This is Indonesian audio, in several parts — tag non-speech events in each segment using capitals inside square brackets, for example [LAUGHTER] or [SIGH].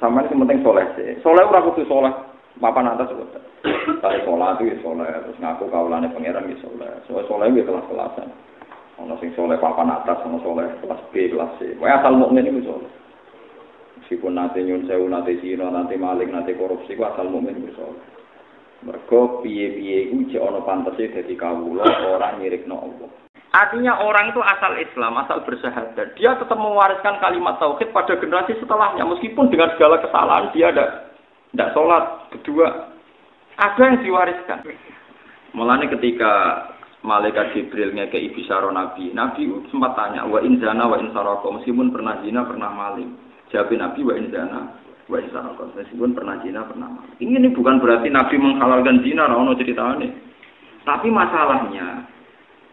Sampeyan sing penting soleh sih. Soleh ora kudu soleh papan atas kok. Tapi sholat itu soleh, terus ngaku kaulane pangeran ya soleh. Soalnya soleh itu kelas-kelasan. Ono sing soleh papan atas, ono soleh kelas B, kelas C. Wae asal mukmin itu soleh. Meskipun nanti nyun sewu, nanti zina, nanti maling, nanti korupsi, ku asal mukmin itu soleh. Mergo piye-piye iku jek ana pantese dadi kawula orang nyirikno Allah. Artinya orang itu asal Islam, asal bersyahadat. Dia tetap mewariskan kalimat tauhid pada generasi setelahnya. Meskipun dengan segala kesalahan dia ada tidak sholat kedua. Ada yang diwariskan. Mulanya ketika malaikat Jibril ke Ibisaro Nabi, Nabi sempat tanya, wa in zana wa in saroko, meskipun pernah zina, pernah maling. Jawab Nabi wa in zana wa in saroko, meskipun pernah zina, pernah maling. Ini, bukan berarti Nabi menghalalkan zina, ono ceritanya. Tapi masalahnya,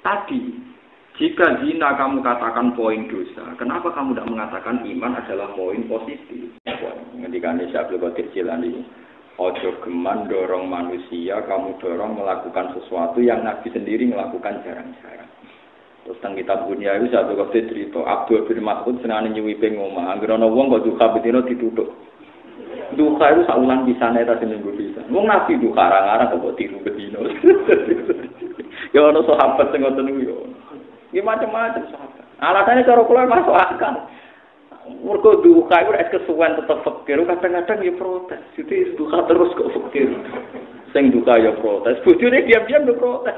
tadi jika zina kamu katakan poin dosa, kenapa kamu tidak mengatakan iman adalah poin positif? Ketika Syabdul Qadir Jilani, ojo geman dorong manusia, kamu dorong melakukan sesuatu yang Nabi sendiri melakukan jarang-jarang. Terus tentang kitab dunia itu satu kali cerita, Abdul bin Mas'ud senang nyuwi pengomah, anggar ana wong kok duka betino ditutup. Duka itu saulan bisa neta seminggu bisa. Wong Nabi duka arang-arang kok tiru betino. [LAUGHS] ya ana sahabat sing ngoten niku Ya macam-macam sahabat. Alasannya cara kula masuk akal. Mergo duka itu es kesuwen tetep fakir, kadang-kadang ya protes. Jadi duka terus kok fakir. Sing duka ya protes. Bojone diam-diam ya protes.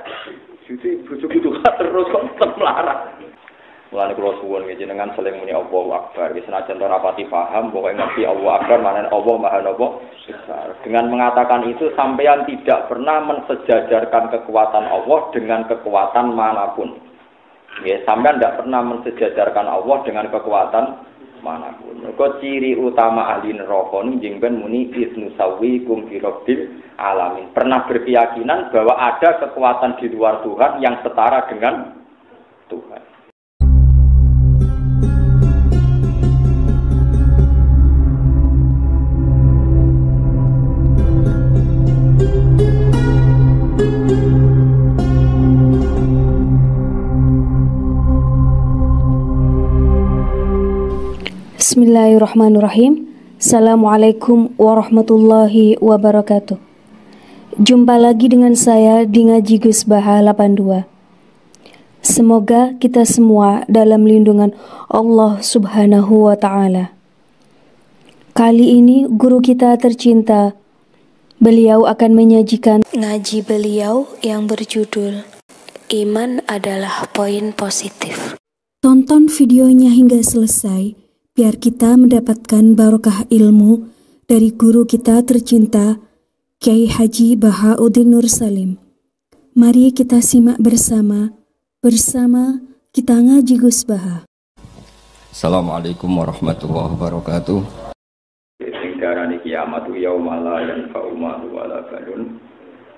Jadi bojoku duka terus kok tetep melarang. Mulane kula suwun nggih jenengan saling muni Allahu Akbar. Wis senajan ora pati paham, pokoke ngerti Allah Akbar mana Allah Maha besar. Dengan mengatakan itu sampeyan tidak pernah mensejajarkan kekuatan Allah dengan kekuatan mana pun. Ya, sampean tidak pernah mensejajarkan Allah dengan kekuatan mana pun. Mereka ciri utama ahli neraka ini jengben muni isnu sawi kum alamin. Pernah berkeyakinan bahwa ada kekuatan di luar Tuhan yang setara dengan Tuhan. Bismillahirrahmanirrahim. Assalamualaikum warahmatullahi wabarakatuh. Jumpa lagi dengan saya di Ngaji Gus Baha 82. Semoga kita semua dalam lindungan Allah Subhanahu wa taala. Kali ini guru kita tercinta beliau akan menyajikan ngaji beliau yang berjudul Iman adalah poin positif. Tonton videonya hingga selesai biar kita mendapatkan barokah ilmu dari guru kita tercinta, Kiai Haji Bahauddin Nur Salim. Mari kita simak bersama, bersama kita ngaji Gus Baha. Assalamualaikum warahmatullahi wabarakatuh. Sing darani kiamat yauma la yanfa'u malu wala banun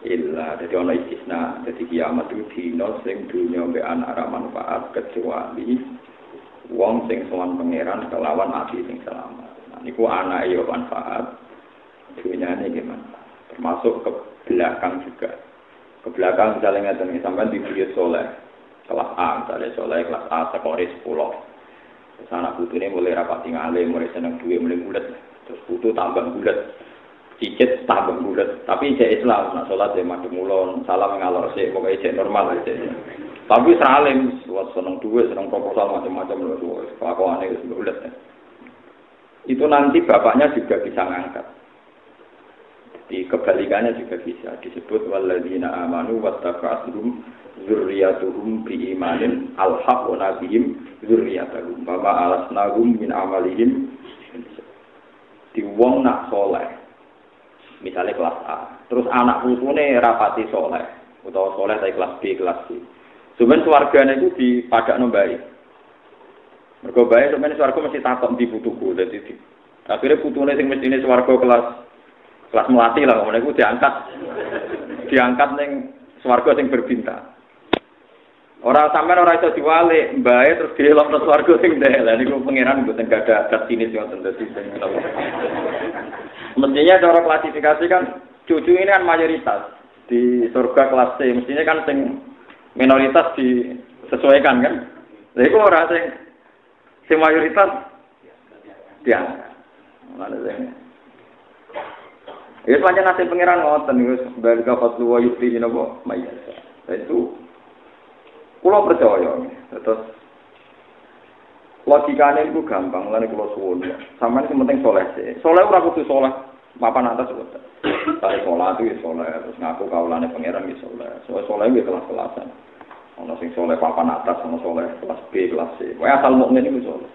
illa dadi ana istisna dadi kiamat itu dina sing dunya mbek anak manfaat kecuali wong sing sowan pangeran kelawan ati sing selamat. Nah, niku anak yo manfaat. Dunyane gimana? Termasuk ke belakang juga. Ke belakang misalnya ngeten sampai di video soleh. Kelas A, misalnya soleh kelas A sekore 10. Terus anak putune mulai rapat tinggalin, mulai seneng duit, mulai bulat. Terus putu tambah bulat. Cicit tambah bulat. Tapi cek Islam, nak sholat ya madem mulon, salam ngalor sih, pokoknya cek normal aja. Tapi seralim, seneng duit, seneng proposal macam-macam loh, kelakuannya itu sulit. Itu nanti bapaknya juga bisa ngangkat. Di kebalikannya juga bisa disebut waladina amanu wattaqatuhum zurriyatuhum bi imanin alhaq wa nabihim zurriyatuhum bama alasnahum min amalihim di wong nak soleh misalnya kelas A terus anak putune rapati soleh atau soleh dari kelas B kelas C Cuman suarganya itu di padak nombai. Mereka baik, cuman suarga masih takut di butuhku. Jadi di, akhirnya putuhnya sing ini suarga kelas kelas melati lah. Kemudian itu diangkat, diangkat neng suarga sing berbintang. Orang sampai orang itu diwali, baik terus dia lolos suarga sing. Lah ini gue pangeran gue gak ada atas sini sih yang tentu Mestinya cara klasifikasi kan cucu ini kan mayoritas di surga kelas C. Mestinya kan sing minoritas disesuaikan kan. Lha iku ora sing sing mayoritas diangkat. Nah, Ya semacam nasib pangeran ngoten wis bal ka fatlu wa yuti napa mayasa. Itu kula percaya terus logikanya itu gampang, lalu kalau suwun. Sama ini penting soleh sih. Soleh ora kudu soleh. Papan atas juga. Tadi sholat itu soleh. Terus ngaku kaulane pangeran ya soleh. Soalnya soleh itu kelas-kelasan. Ono sing soleh papan atas, ono soleh kelas B, kelas C. Pokoknya asal mukmin itu soleh.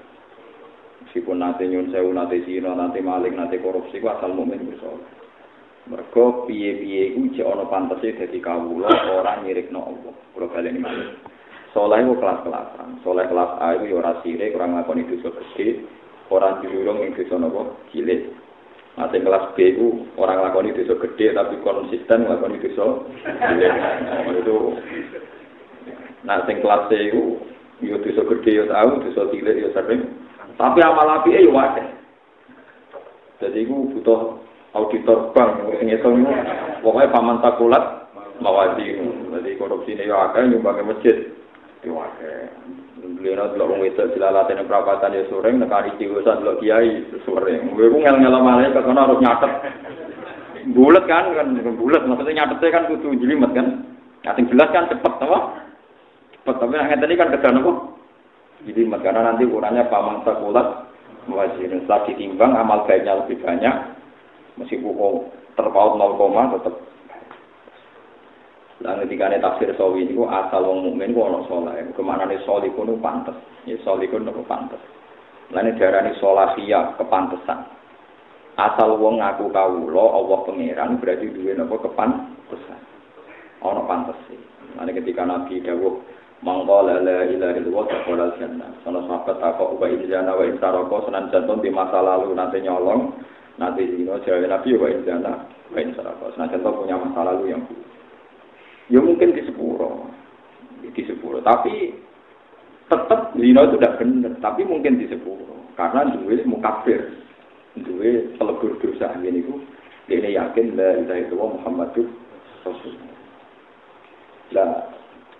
Meskipun nanti nyun sewu, nanti sino, nanti maling, nanti korupsi, ku asal mukmin itu soleh. Mergo piye-piye iku jek ana pantese dadi kawula ora nyirikno Allah. Kula baleni malih. Soleh itu kelas-kelasan. Soleh kelas A itu ora sirik, ora nglakoni dosa gede, ora dirurung ing dosa napa cilik. Sing kelas B itu orang nglakoni dosa gede tapi konsisten nglakoni dosa cilik. Nah, itu Nah, kelas C itu yo dosa gede yo tahu, dosa cilik yo sering. Tapi amal apike yo akeh. Jadi iku butuh auditor bank sing ngitung pokoknya paman takulat mawadi jadi korupsi ini ya akeh nyumbang masjid yo akeh beliau delok wong wedok dilalatene perapatan ya sore nekani ciwosan delok kiai sore. Kowe ku ngel-ngel malah kok harus nyatet. Bulat kan kan bulat maksudnya nyatetnya kan kudu jelimet kan. Nah jelas kan cepet apa? Cepet tapi yang tadi kan kedan apa? Jelimet karena nanti ukurannya paman takulat mawadi setelah ditimbang amal baiknya lebih banyak. Meskipun terpaut 0, tetap Lah ketika ini tafsir sawi ini asal wong mukmin ku ono soleh. Ke mana nih soli kuno pantes. Ya soli kuno pantes. Ini darah ini solahia kepantesan. Asal wong ngaku lo Allah pangeran berarti duwe nopo kepantesan. Ono pantes sih. Lah ketika Nabi dawuh mangko la ilaha illallah taqala jannah. Sono sahabat takok wa idzana wa istaroko senan jantung di masa lalu nanti nyolong nanti zino jawab nabi wa inzana wa insarako nah contoh punya masa lalu yang ya mungkin di sepuro. Di sepuro. Tapi tetap zino itu tidak benar tapi mungkin di sepuro. Karena dua mukafir dua pelebur dosa ini itu ini yakin la ilaha illallah Muhammadur Rasulullah. Lah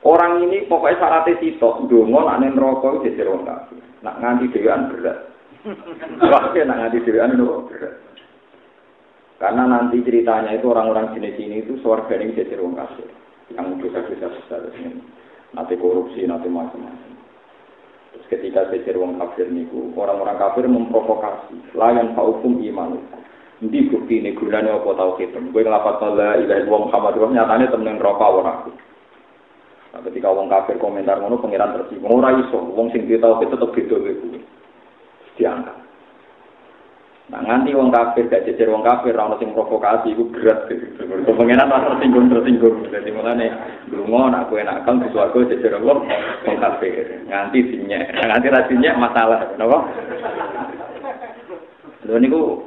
orang ini pokoknya syaratnya sitok. Dongo nak nen rokok itu jadi orang kafir. Nak nganti dewan berat. [LAUGHS] Wah, nak nganti dewan itu berat. Karena nanti ceritanya itu orang-orang jenis ini itu suarga ini jadi orang kafir. Yang dosa-dosa besar ini. Nanti korupsi, nanti macam-macam. Terus ketika jadi orang kafir niku, orang-orang kafir memprovokasi. Layan hukum iman. Nanti bukti ini gunanya apa tahu kita. Gue ngelapat la ilaha illallah Muhammad Rasul nyatanya temen rokok orang aku. Nah, ketika orang kafir komentar ngono pengiran tersinggung. Ora iso, wong sing kita tetep beda gue. Diangkat. Nah nganti wong kafir gak jejer wong kafir ora sing provokasi iku berat gitu. Pengenan ora tersinggung tersinggung. Dadi mulane lunga nak kowe nak kang di swarga jejer wong wong kafir. Nganti sinyek. Nganti ra sinyek masalah, napa? Lho niku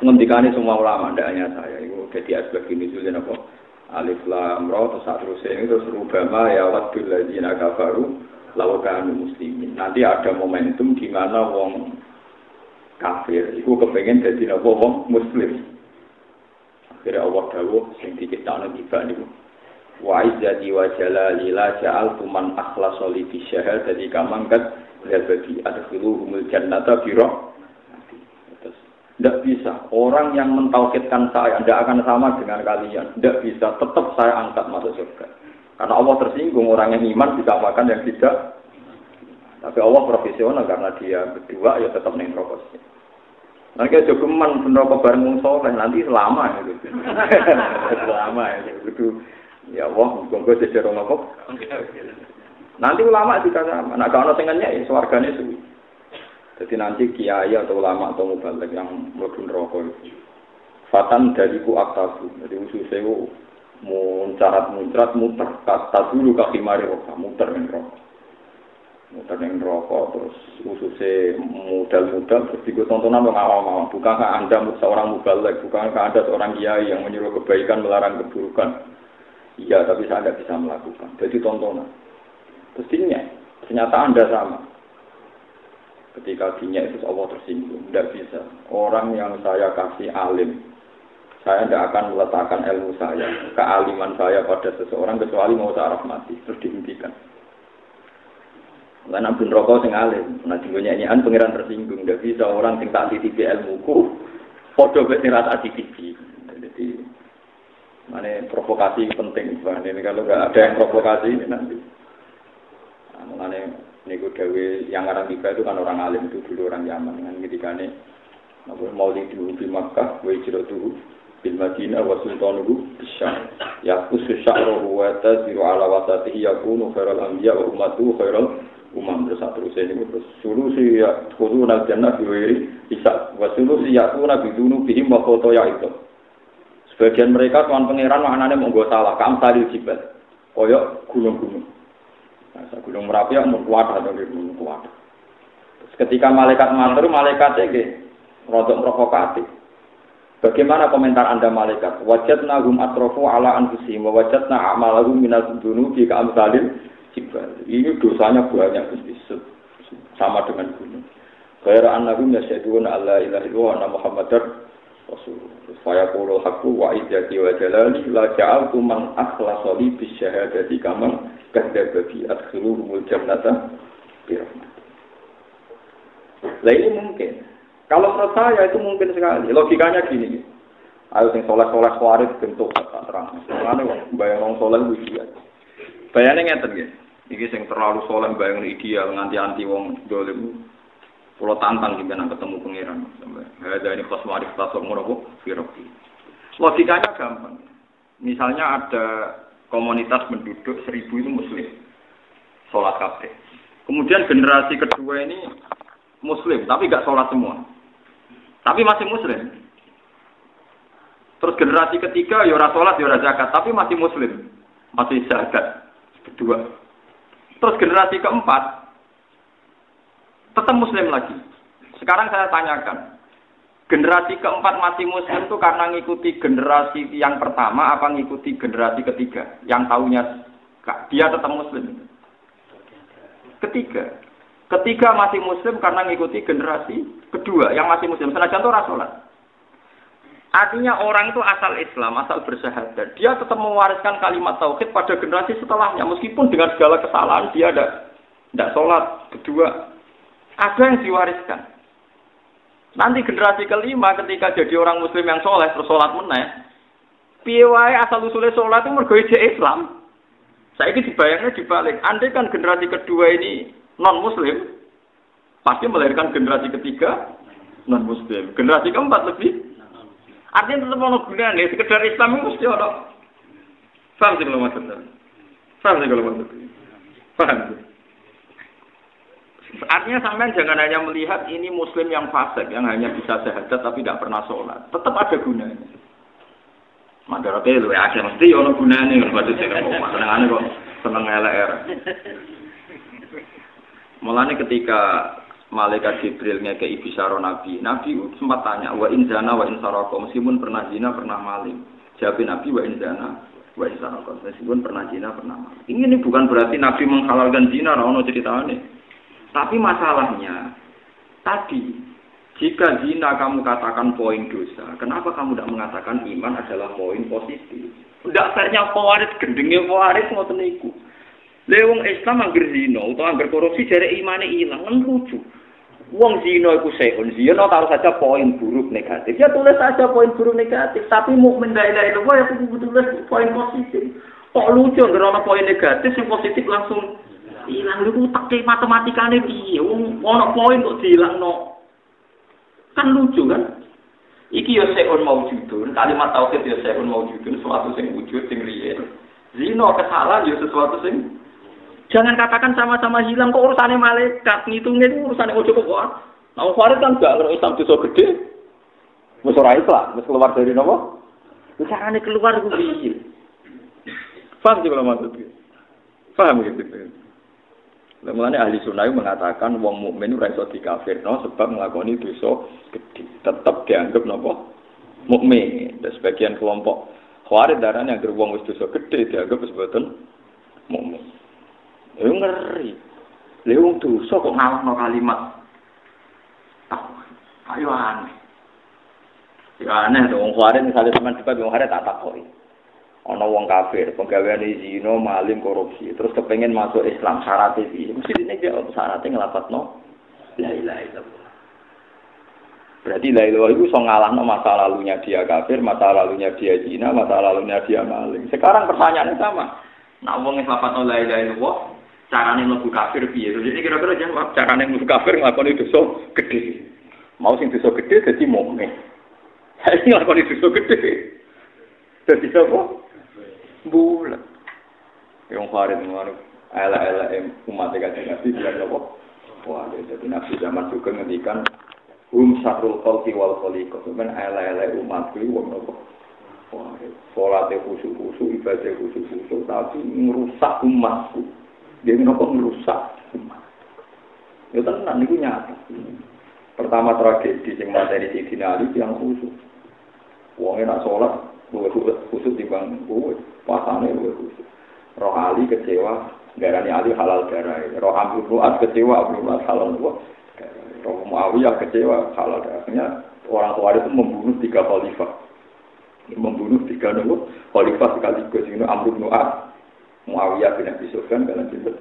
ngendikane semua ulama ndak hanya saya. Iku dadi asbab ini juga napa? Alif lam ra terus terus ini terus rubama ya wadul ladzina kafaru lawakan muslimin. Nanti ada momentum di mana wong kafir iku kepengen dadi napa wong muslim akhirnya Allah dawuh sing diciptakno tiba niku wa izzati wa jalali la ja'altu man akhlasa li fi syahadati kamangkat labadi adkhiluhumul jannata bi tidak bisa. Orang yang mentauhidkan saya tidak akan sama dengan kalian. Tidak bisa. Tetap saya angkat masuk surga. Karena Allah tersinggung orang yang iman bisa makan yang tidak. Tapi Allah profesional karena dia berdua ya tetap neng. Nanti aja geman bener bareng wong soleh nanti selama itu. [LAUGHS] selama itu. Itu ya Allah, monggo jejer apa? Nanti ulama juga sama. Nah, kalau tengahnya ya swargane suwi. Jadi nanti kiai atau ulama atau mubalik yang mlebu neraka itu. Fatan dariku aktabu. Jadi usus itu muncarat muncrat muter kata dulu kaki mari muter rokok muter yang rokok terus khususnya modal-modal terus ikut tontonan dong awam-awam. Bukankah anda seorang mubalek bukankah anda seorang kiai yang menyuruh kebaikan melarang keburukan? Iya tapi saya tidak bisa melakukan. Jadi tontonan. Terus dinnya ternyata anda sama. Ketika dinnya itu Allah tersinggung. Tidak bisa. Orang yang saya kasih alim saya tidak akan meletakkan ilmu saya kealiman saya pada seseorang kecuali mau saya rahmati. Terus dihentikan Lan ampun rokok sing alim, nah tinggal nyanyian pangeran tersinggung, tidak bisa orang sing tak titipi ilmuku, Podo mek sing rasa. Jadi mana provokasi penting bahan ini kalau nggak ada yang provokasi ini nanti. Mana niku dewi yang orang tiba itu kan orang alim itu dulu orang Yaman dengan ketika ini mau di di Makkah, wa hijratuhu bil Madinah wa sultanuhu. Ya khusus sya'ruhu wa tasiru ala wasatihi yakunu khairal anbiya wa khairal umam terus terus ini terus solusi ya kudu nal jannah biwiri bisa wa solusi ya kuna bidunu bihim wa foto ya itu. Sebagian mereka tuan pangeran maknanya mau gue salah kam tadi jibal. Koyo gunung-gunung. Nah, gunung merapi yang kuat atau gunung kuat. Ketika malaikat mantur malaikatnya gitu rodok provokatif Bagaimana komentar Anda malaikat? Wajatna hum atrofu ala anfusihim wa wajatna a'malahum minal dunubi ka amsalin jibal. Ini dosanya banyak Gusti sama dengan gunung. Khaira annahum yasyadun alla ilaha illallah wa muhammadar rasulullah. Saya qulu haqqu wa izzati wa jalali la ja'altu man akhlasa li bis syahadati kaman kadzdzaba bi adkhiluhumul jannata bi Lah ini mungkin. Kalau menurut saya itu mungkin sekali. Logikanya gini. Ayo sing soleh-soleh kuarit bentuk terang. Karena bayang orang soleh ujian. Bayangnya ngeten nggih. Iki sing terlalu soleh bayang ideal nganti anti wong dolim. Pulau tantang gimana ketemu pangeran. Ada ini kos marif tasok murabu firoki. Logikanya gampang. Misalnya ada komunitas penduduk seribu itu muslim. Sholat kafe. Kemudian generasi kedua ini muslim, tapi gak sholat semua. Tapi masih muslim. Terus generasi ketiga, yora ya sholat, yora ya zakat, tapi masih muslim. Masih zakat kedua. Terus generasi keempat tetap muslim lagi. Sekarang saya tanyakan, generasi keempat masih muslim itu karena ngikuti generasi yang pertama apa ngikuti generasi ketiga yang tahunya dia tetap muslim? Ketiga. Ketiga masih muslim karena ngikuti generasi kedua yang masih muslim. Senajan itu rasulat. Artinya orang itu asal Islam, asal bersahadat. Dia tetap mewariskan kalimat tauhid pada generasi setelahnya. Meskipun dengan segala kesalahan dia ada tidak sholat. Kedua, ada yang diwariskan. Nanti generasi kelima ketika jadi orang muslim yang soleh terus sholat meneh. Piwai asal usulnya sholat itu mergoy Islam. Saya ini dibayangnya dibalik. Andai kan generasi kedua ini non muslim, pasti melahirkan generasi ketiga non muslim. Generasi keempat lebih Artinya tetap ono gunane, sekedar Islam itu mesti ono. Paham sih kalau maksudnya? Paham sih kalau maksudnya? Paham sih? Artinya sampean jangan hanya melihat ini muslim yang fasik, yang hanya bisa sehat tapi tidak pernah sholat. Tetap ada gunanya. Mandara lu ya, mesti ono gunanya, maksudnya kok senengane kok seneng LR. Mulane ketika malaikat Jibril ngekei bisaro Nabi. Nabi sempat tanya, wa inzana wa insaroko. Meskipun pernah zina, pernah maling. Jawab Nabi, wa inzana wa insaroko. Meskipun pernah zina, pernah maling. Ini bukan berarti Nabi menghalalkan zina, cerita ceritanya. Tapi masalahnya, tadi, jika zina kamu katakan poin dosa, kenapa kamu tidak mengatakan iman adalah poin positif? Tidak fairnya pewaris, gendengnya pewaris, mau teniku. Lewung Islam angger zina atau angger korupsi jare imane ilang kan lucu. Wong zina iku seun, zina taruh saja poin buruk negatif. Ya tulis saja poin buruk negatif, tapi mukmin la ilaha illallah ya kudu tulis poin positif. Kok lucu nggak poin negatif, yang positif langsung hilang. Lu teke matematikane piye? Wong ono poin kok no. Kan lucu kan? Iki ya seun maujudun, kalimat tauhid ya seun maujudun, suatu sing wujud sing real. Zina kesalahan ya sesuatu sing Jangan katakan sama-sama hilang kok urusannya malaikat, ngitungnya itu urusannya ojo kok. Nah, Farid kan gak kalau Islam dosa gede. Wis ora Islam, wis keluar dari nopo? Carane keluar ku piye? Paham sih kalau maksudnya? Paham gitu. Mulane ahli sunnah mengatakan wong mukmin ora iso dikafirno sebab nglakoni dosa gede. Tetap dianggap nopo? Mukmin. Dan sebagian kelompok Khawarij darahnya agar wong wis dosa gede dianggap sebagai mukmin. Lha ngeri. Lha wong dosa kok ngalahno kalimat. Tak. Ayo aneh. Ya aneh to wong misalnya teman debat wong khawatir tak takoki. Ana wong kafir, penggaweane zina, maling, korupsi, terus kepengen masuk Islam syaratnya piye? Mesti dene jawab syaratnya ngelapatno la ilaha illallah. Berarti la ilaha itu so ngalahno masa lalunya dia kafir, masa lalunya dia zina, masa lalunya dia maling. Sekarang pertanyaannya sama. Nak wong lafat la ilaha illallah, carane mlebu kafir piye? Jadi kira-kira jawab carane mlebu kafir nglakoni dosa gede. Mau sing dosa gede dadi mukmin. [LAUGHS] Saiki nglakoni dosa gede. Dadi apa? Bulan. Yang Farid ngono. Ala-ala umat kanjeng Nabi bilang apa? Wah, jadi Nabi zaman juga ngendikan Hum sakrul khalqi wal khaliqah. Men ala-ala umat kuwi wong apa? Wah, salate khusyuk-khusyuk, ibadah khusyuk-khusyuk, tapi merusak umatku. Dia kenapa merusak? Ya tenang, ini nyata. Pertama tragedi yang materi di Ali yang khusyuk. Wongnya nak sholat, gue khusyuk di bang gue, pasangnya gue khusyuk. Roh Ali kecewa, darahnya Ali halal darah. Roh Abdul Ruat kecewa, Abdul Ruat halal gue. Roh Muawiyah kecewa, salah akhirnya orang tua itu membunuh tiga khalifah. Membunuh tiga nunggu khalifah sekaligus ini Amr bin As, Muawiyah bin Abi Sufyan kalian disebut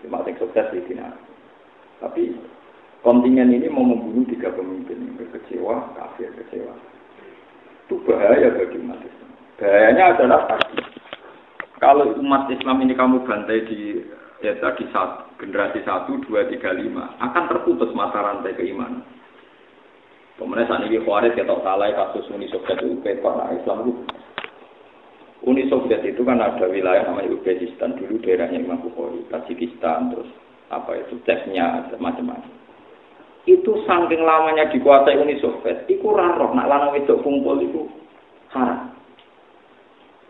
Cuma yang sukses di sini. Tapi kontingen ini mau membunuh tiga pemimpin yang kecewa, kafir kecewa. Itu bahaya bagi umat Islam. Bahayanya adalah tadi. Kalau umat Islam ini kamu bantai di ya tadi saat generasi satu dua tiga lima akan terputus mata rantai keimanan. Kemudian saat ini Khawarij kita salah kasus Uni Soviet itu karena Islam itu Uni Soviet itu kan ada wilayah namanya Uzbekistan dulu daerahnya Imam Bukhari, Tajikistan, terus apa itu Ceknya, macam-macam. Itu saking lamanya dikuasai Uni Soviet, itu raro, nak lanang itu kumpul itu haram.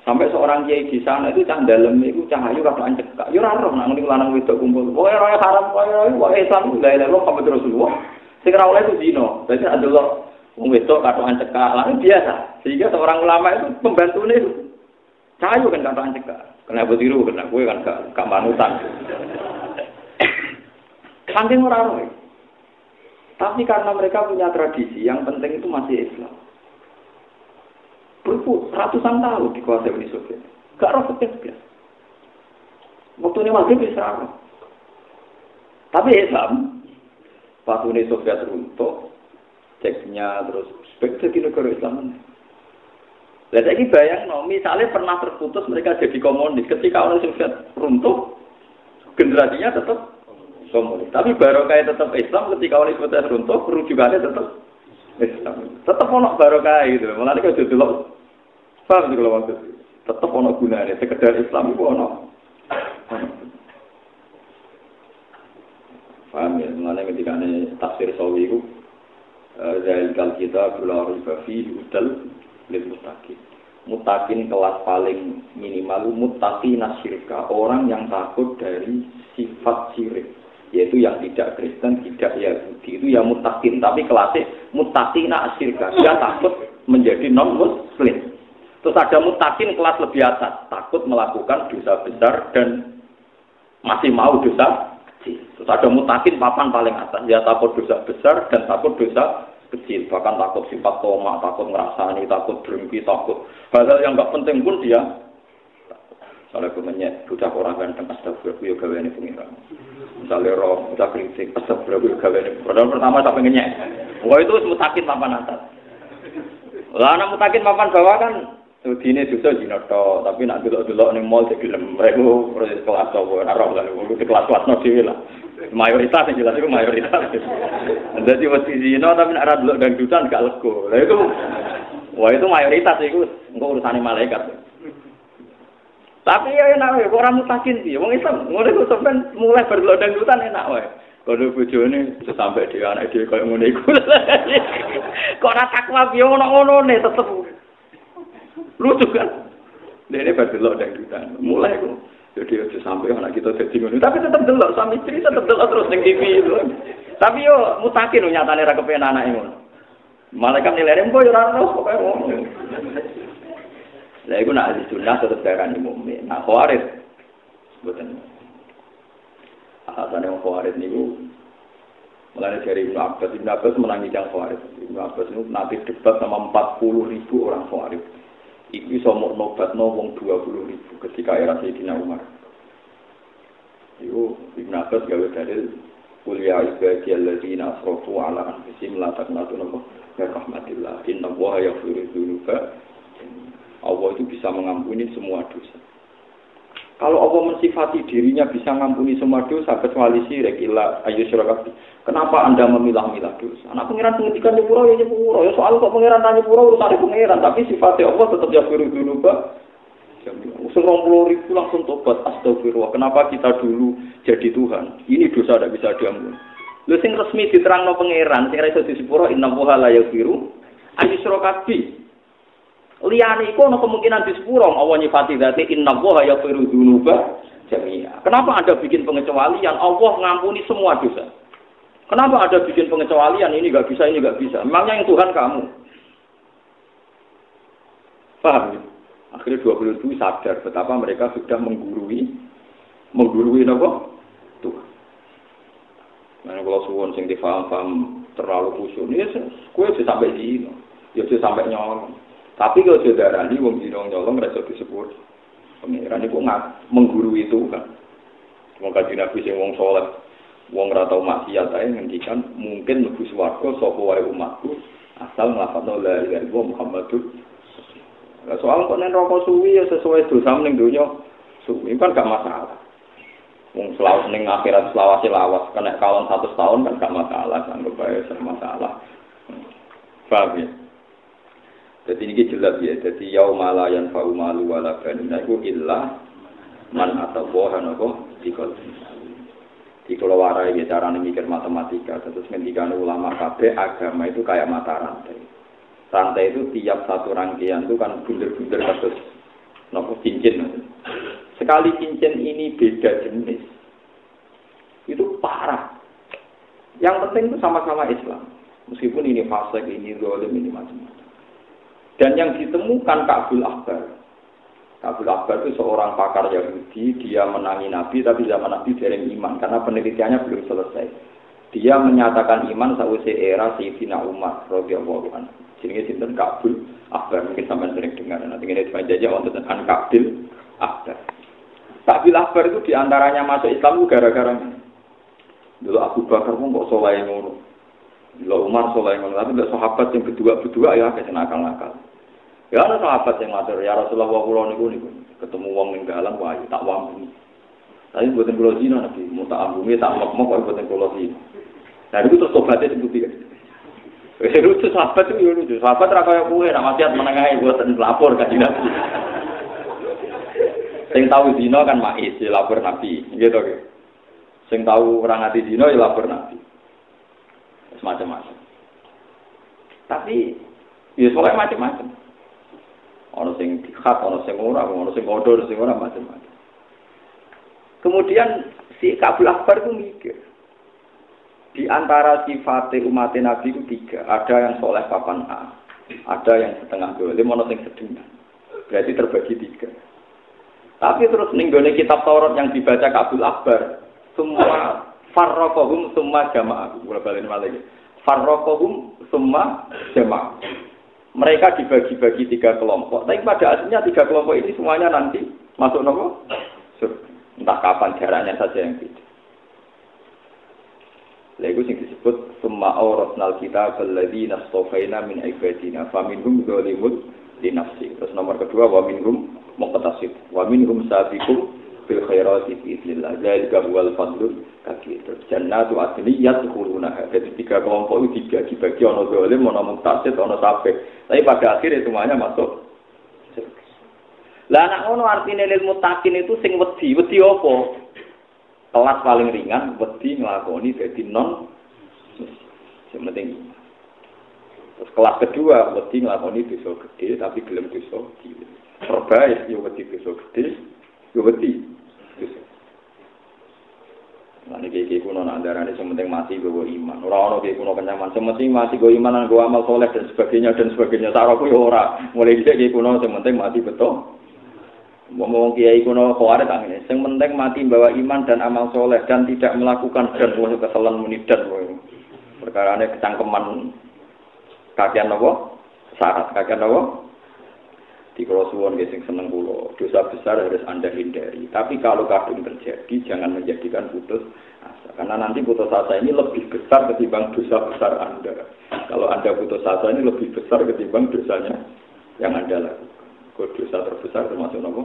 Sampai seorang kiai di sana itu cah dalam itu cahayu kata cekak. Yo ora roh nang lanang wedok kumpul. Pokoke roh haram pokoke roh wae Islam la ilaha illallah Muhammad Rasulullah. Sing ora oleh itu zina. Dadi adalah wong wedok kata cekak. Lalu biasa. Sehingga seorang ulama itu pembantune itu cahayu kan kata cekak. Kena betiru kena gue kan gak, gak manutan. Saking ora roh. Tapi karena mereka punya tradisi, yang penting itu masih Islam berpuluh ratusan tahun dikuasai Uni Soviet. Gak roh sekian Waktu ini masih bisa roh. Tapi Islam, pas Uni Soviet runtuh, ceknya terus spek jadi negara Islam. Lihat lagi bayang, no, misalnya pernah terputus mereka jadi komunis. Ketika Uni Soviet runtuh, generasinya tetap komunis. Tapi baru kayak tetap Islam ketika Uni Soviet runtuh, rujukannya tetap Islam. Tetap ono barokah gitu. Mulane kok dulu paham kalau maksud. Tetap ono gunanya. Sekedar Islam itu ono. Paham ya? Mulane ketika ini tafsir sawi itu Zalikal kita gula ribafi udal lil mutakin. Mutakin kelas paling minimal mutaki nasirka orang yang takut dari sifat sirik yaitu yang tidak Kristen, tidak Yahudi itu yang mutakin, tapi kelasnya mutakina asirka, dia takut menjadi non Muslim. Terus ada mutakin kelas lebih atas, takut melakukan dosa besar dan masih mau dosa. Terus ada mutakin papan paling atas, dia takut dosa besar dan takut dosa kecil, bahkan takut sifat koma, takut ngerasani, takut berhenti, takut hal-hal yang nggak penting pun dia kalau aku menyet, budak orang ganteng, astagfirullah, aku ya gawe ini pengiran. Misalnya roh, kita kritik, astagfirullah, ya gawe ini. Padahal pertama sampai ngenyek. Wah itu mutakin papan atas. Lah anak mutakin papan bawah kan, Dine dosa dina to, tapi nak delok-delok ning mall sik gelem. Iku proses kelas apa ora roh lah, kudu kelas-kelas no dhewe lah. Mayoritas yang jelas itu mayoritas. Jadi mesti zina tapi nak ra delok dangdutan gak lego. Lah itu Wah itu mayoritas itu, engko urusane malaikat. Tapi ya enak wae, orang mutakin sih. Wong Islam ngono iku sampean mulai berlodang hutan enak wae. Kalau bojone sampai dia anak dia kayak ngono iku. [LAUGHS] Kok ora takwa piye ngono-ngono tetep. Lucu kan? Dene berdelok dan hutan. Mulai kok jadi aja sampai anak kita jadi ngono. Tapi tetap delok suami istri tetap delok terus ning TV itu. Tapi yo mutakin nyatane ra kepen anake ngono. Malaikat nilai kok yo ora ono pokoke ngono. Lah iku nak ahli sunnah tetep darani mukmin. Nah khawarij mboten. Alasan yang khawarij niku Mulai dari Ibnu Abbas, Ibnu Abbas menangi yang khawarij. Ibnu Abbas itu nanti debat sama 40 ribu orang khawarij. Iku bisa mau nobat wong 20 ribu ketika era Sayyidina Umar. Iku Ibnu Abbas gawe dalil Qul ya ibadiyal ladzina asrafu ala anfusihim la taqnatu min rahmatillah. Inna Allaha yaghfiru dzunuba. Allah itu bisa mengampuni semua dosa. Kalau Allah mensifati dirinya bisa mengampuni semua dosa kecuali syirik illa ayu syurakabi. Kenapa Anda memilah-milah dosa? Anak pangeran menghentikan nyepuro ya nyepuro. Ya soal kok pangeran tanya nyepuro urusan pangeran, tapi sifatnya Allah tetap ya firu dulu, Pak. Usung puluh ribu langsung tobat astagfirullah. Kenapa kita dulu jadi Tuhan? Ini dosa tidak bisa diampuni. Lu sing resmi diterang no pangeran, sing iso disepuro inna woha la yaghfiru ayu syurakabi. Liyane iku ana kemungkinan di sepuro Allah nyifati dzati inna wa yaghfiru dzunuba jami'a. Kenapa ada bikin pengecualian? Allah ngampuni semua dosa. Kenapa ada bikin pengecualian? Ini gak bisa, ini gak bisa. Memangnya yang Tuhan kamu. Paham ya? Akhirnya 27 sadar betapa mereka sudah menggurui menggurui apa? Tuhan. Nah, kalau suwon sing difaham-faham terlalu khusyuk, ya kue bisa sampai di ya bisa sampai nyolong. Tapi kalau sudah darani wong dino nyolong rasa disebut pengiran itu nggak mengguru itu kan. Di nabi sing wong soleh, wong rata maksiat ae ngendikan mungkin lebih swarga sapa wae umatku asal nglafadzno la ilaha illallah Muhammadur Nah, soal kok nen rokok suwi ya sesuai dosa ning donya suwi kan gak masalah. Wong selawas ning akhirat selawase lawas kena kawon satu tahun kan gak masalah, anggap bae masalah. Paham ya? Jadi ini jelas ya. Jadi yau malayan fa'u malu wala banina itu illa man atau bohan apa dikol. Di kalau warai ya cara mikir matematika. Terus ngendikan ulama KB agama itu kayak mata rantai. Rantai itu tiap satu rangkaian itu kan bunder-bunder kasus nopo cincin. Sekali cincin ini beda jenis, itu parah. Yang penting itu sama-sama Islam. Meskipun ini fase, ini dolim, ini macam-macam. Dan yang ditemukan Kabul Akbar. Kabul Akbar itu seorang pakar Yahudi, dia menangi Nabi, tapi zaman Nabi dari iman, karena penelitiannya belum selesai. Dia menyatakan iman sausai era Sayyidina Umar, radhiyallahu anhu. Jadi sinten Kabul Akbar, mungkin sampai sering dengar. Nanti ini cuma jajah untuk tentang Kabul Akbar. Kabul Akbar itu di antaranya masuk Islam gara-gara Dulu Abu Bakar pun kok soleh ngono. Dulu Umar soleh ngono, tapi sahabat yang berdua-berdua ya kayak nakal-nakal. Ya ada sahabat yang ngatur, ya Rasulullah kula niku niku ketemu wong ning dalam wah tak wambung. Tapi buatan pulau zina nabi, mau tak ambungi, tak mok mok, buatan pulau zina. Nah itu terus tobatnya sebut tiga. Wes lucu sahabat itu ya lucu. Sahabat ra kaya kowe nak maksiat menengahi buatan lapor kan nabi. Sing tahu zina kan mais, ya lapor nabi, gitu kan. Sing tahu orang hati zina ya lapor nabi. Semacam-macam. Tapi ya soalnya macam-macam. Ono sing dikhat, ono sing ora, ono sing bodoh, ono sing ora macam-macam. Kemudian si Kabul Akbar itu mikir. Di antara sifat umat Nabi itu tiga. Ada yang soleh papan A. Ada yang setengah dolim, ono sing sedengah. Berarti terbagi tiga. Tapi terus ninggone kitab Taurat yang dibaca Kabul Akbar, semua farrokohum semua jamaah. Mulai balik lagi. Farrokohum semua jamaah mereka dibagi-bagi tiga kelompok. Tapi pada akhirnya tiga kelompok ini semuanya nanti masuk nopo Entah kapan jaraknya saja yang beda. Lagu sing disebut summa auratnal kita balladzi nastofaina min ibadina faminhum zalimul li nafsi. Terus nomor kedua wa minhum muqtasid wa sabiqum fil khairati fi idznillah. Zalika huwal fadlul kabir. Jannatu adni yadkhuluna. Jadi tiga kelompok itu dibagi ono zalim, ono muktasid, ono sabik. Tapi pada akhirnya semuanya masuk lah anak ngono artine lil mutakin itu sing wedi, wedi apa? Kelas paling ringan wedi nglakoni dadi non sing penting. Terus kelas kedua wedi nglakoni dosa gede tapi gelem dosa cilik. Terbaik yo wedi dosa gede, yo wedi Nah, ini kayak kuno nak ini sementing mati gue iman. Orang orang kayak kuno kenyaman, sementing mati gue iman, gue amal soleh dan sebagainya dan sebagainya. Cara gue ora, mulai bisa kayak kuno sementing mati betul. Ngomong kiai kuno khawatir tak ini. Sementing mati bawa iman dan amal soleh dan tidak melakukan dan keselan munidan gue. Perkara ini kecangkeman kakian nopo, syarat kakian nopo. Di kalau suwon sing seneng kulo, dosa besar harus anda hindari. Tapi kalau kadung terjadi, jangan menjadikan putus asa. Karena nanti putus asa ini lebih besar ketimbang dosa besar anda. Kalau anda putus asa ini lebih besar ketimbang dosanya yang anda lakukan. Kau dosa terbesar termasuk apa?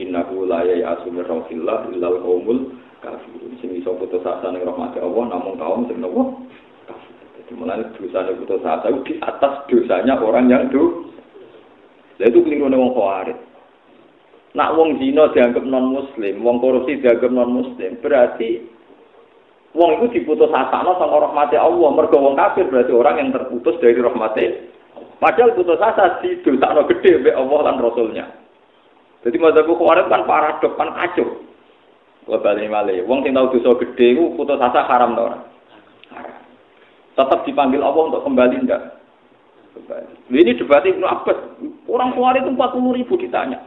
Innahu la ya'asu min rahmatillah illal qaumul kafirun. Sing iso putus asa ning rahmat Allah namun kaum sing nopo? Kafir. Jadi mulane dosane putus asa di atas dosanya orang yang do Lha itu keliru wong khawarij. Nak wong zina dianggap non muslim, wong korupsi dianggap non muslim, berarti wong itu diputus asana sama rahmati Allah. Mergo wong kafir berarti orang yang terputus dari rahmati. Padahal putus asa di dosakno gede mbek Allah lan Rasulnya. Jadi mazhab khawarij kan paradok kan kacau. Kalau balik malih, wong sing tau dosa gede putus asa haram Haram. Tetap dipanggil Allah untuk kembali enggak? Ini debat Ibnu Abbas. Orang tua itu 40 ribu ditanya.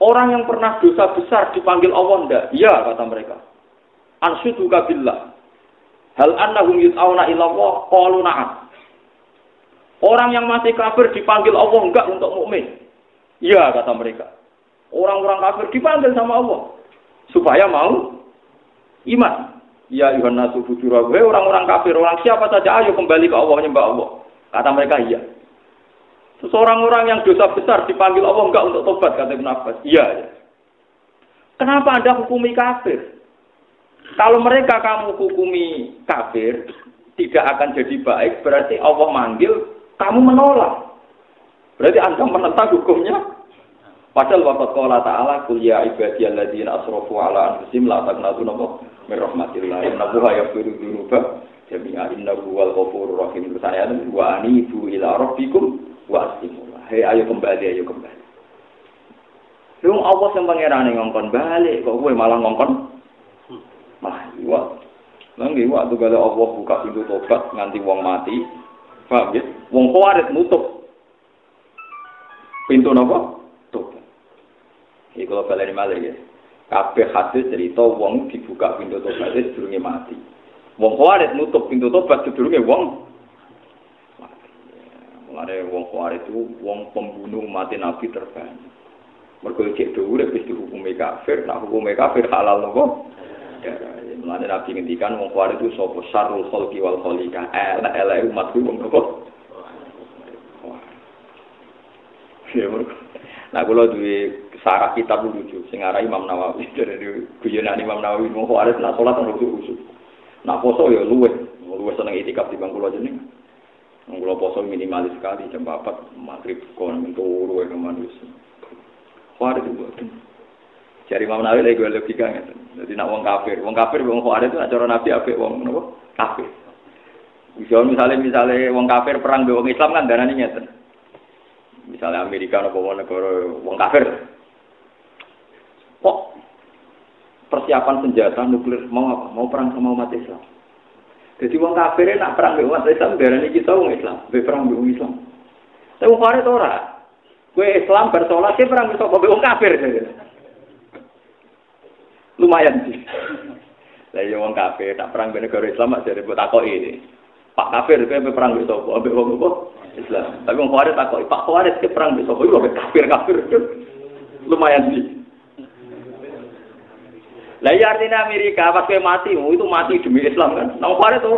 Orang yang pernah dosa besar dipanggil Allah enggak? Iya kata mereka. Ansyuduka billah. Hal annahum yut'auna ilallah qalu na'am. Orang yang masih kafir dipanggil Allah enggak untuk mukmin? Iya kata mereka. Orang-orang kafir dipanggil sama Allah supaya mau iman. Ya Yuhan nasu orang-orang kafir, orang siapa saja ayo kembali ke Allah nyembah Allah. Kata mereka iya. Seseorang orang yang dosa besar dipanggil Allah enggak untuk tobat kata Ibn Abbas. Iya. Ya. Kenapa Anda hukumi kafir? Kalau mereka kamu hukumi kafir, tidak akan jadi baik, berarti Allah manggil, kamu menolak. Berarti Anda menentang hukumnya. Padahal waktu qala ta'ala kul ya ibadiyalladzina asrafu ala anfusihim la taqnatu min rahmatillah. Innahu yaghfiru dzunuba jami'a innahu wal ghafurur rahim. Saya wa anibu ila rabbikum wasimullah. Hei ayo kembali, ayo kembali. Lu Allah yang pangeran ngongkon balik, kok gue malah ngongkon? Malah iwa. Nang iwa tuh kalau Allah buka pintu tobat nganti wong mati, paham ya? Wong kuarit nutup pintu nopo? Tobat. Iki kalau balik malah ya. Kabeh hadis cerita wong dibuka pintu tobat itu sedurunge mati. Wong kuarit nutup pintu tobat sedurunge wong Mulane wong kuar itu wong pembunuh mati nabi terbanyak. Mergo cek dhuwur wis dihukumi kafir, nak hukume kafir halal nopo? Mulane nabi ngendikan wong kuar itu sapa sarul khalqi wal khalika. Elek elek umat ku wong nopo? Nah, kalau duwe sarah kitab lucu, sing arah Imam Nawawi [LAUGHS] dari guyonan Imam Nawawi mau khawatir nak sholat nang usul. Nak poso ya luweh, luweh seneng itikaf di bangku jeneng. Kalau poso minimalis sekali jam 4 maghrib kon turu ya manusia. Khawarij itu buat. Cari Imam Nawawi lagi logika gitu. Jadi nak wong kafir, wong kafir wong khawarij itu nak cara nabi apa wong kafir. Bisa misalnya misalnya wong kafir perang be Islam kan darahnya ngeten. Misalnya Amerika nopo wong negara wong kafir. Kok persiapan senjata nuklir mau apa? Mau perang sama umat Islam. Jadi wong kafir nak perang dengan umat Islam, darah ini kita wong Islam, be perang dengan Islam. Tapi wong kafir ora. Kue Islam bersolat, dia perang be wong kafir. Lumayan sih. Lah ya wong kafir tak perang dengan negara Islam aja ribut takok ini. Pak kafir kowe perang bisa apa ambek wong apa? Islam. Tapi wong kafir takok, Pak kafir ke perang bisa apa? Iku kafir kafir. Lumayan sih. Lah ya artinya Amerika pas kowe mati, oh, itu mati demi Islam kan. Nang pare to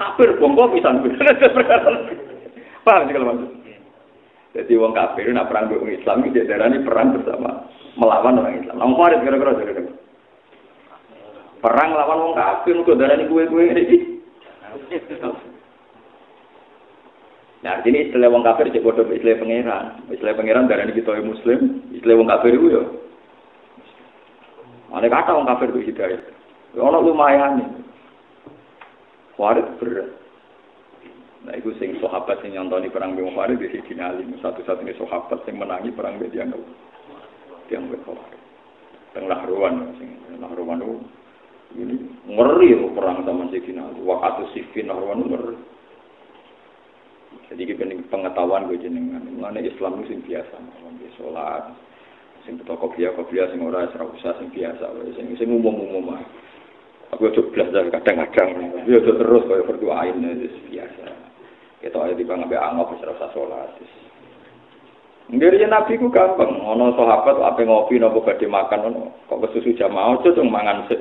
kafir bongko pisan. [LAUGHS] Paham sih kalau maksud? Jadi wong kafir nak perang dengan Islam itu darani perang bersama melawan orang Islam. Nang pare kira-kira kira Perang lawan wong kafir kok darani kue-kue ini. Nah, artinya istilah wong kafir cek bodoh istilah pangeran. Istilah pangeran darani kita muslim, istilah wong kafir itu ya Mana kata orang kafir itu hidayah. Ya orang lumayan nih. Warid berat. Nah, itu sing sahabat sing nyontoni perang Bima Farid di sini Ali, satu-satunya sahabat sing menangi perang Bima dianggap dianggap Farid. Teng Lahruan, sing Lahruan itu ini ngeri loh perang sama Sayyidina Ali. Waktu Sifin Lahruan ngeri. Jadi kita pengetahuan gue jenengan. Mengenai Islam itu sing biasa, sholat, sing betul kopiah kopiah sing ora ora usah sing biasa sing sing umum-umum ae aku aja belajar kadang-kadang tapi aja terus kaya berdoain wis biasa kita aja di bang ambek angop wis ora usah salat Ngiri Nabi ku gampang, ono sahabat apa ngopi nopo badhe makan ono kok kesusu jamaah aja dong mangan sik.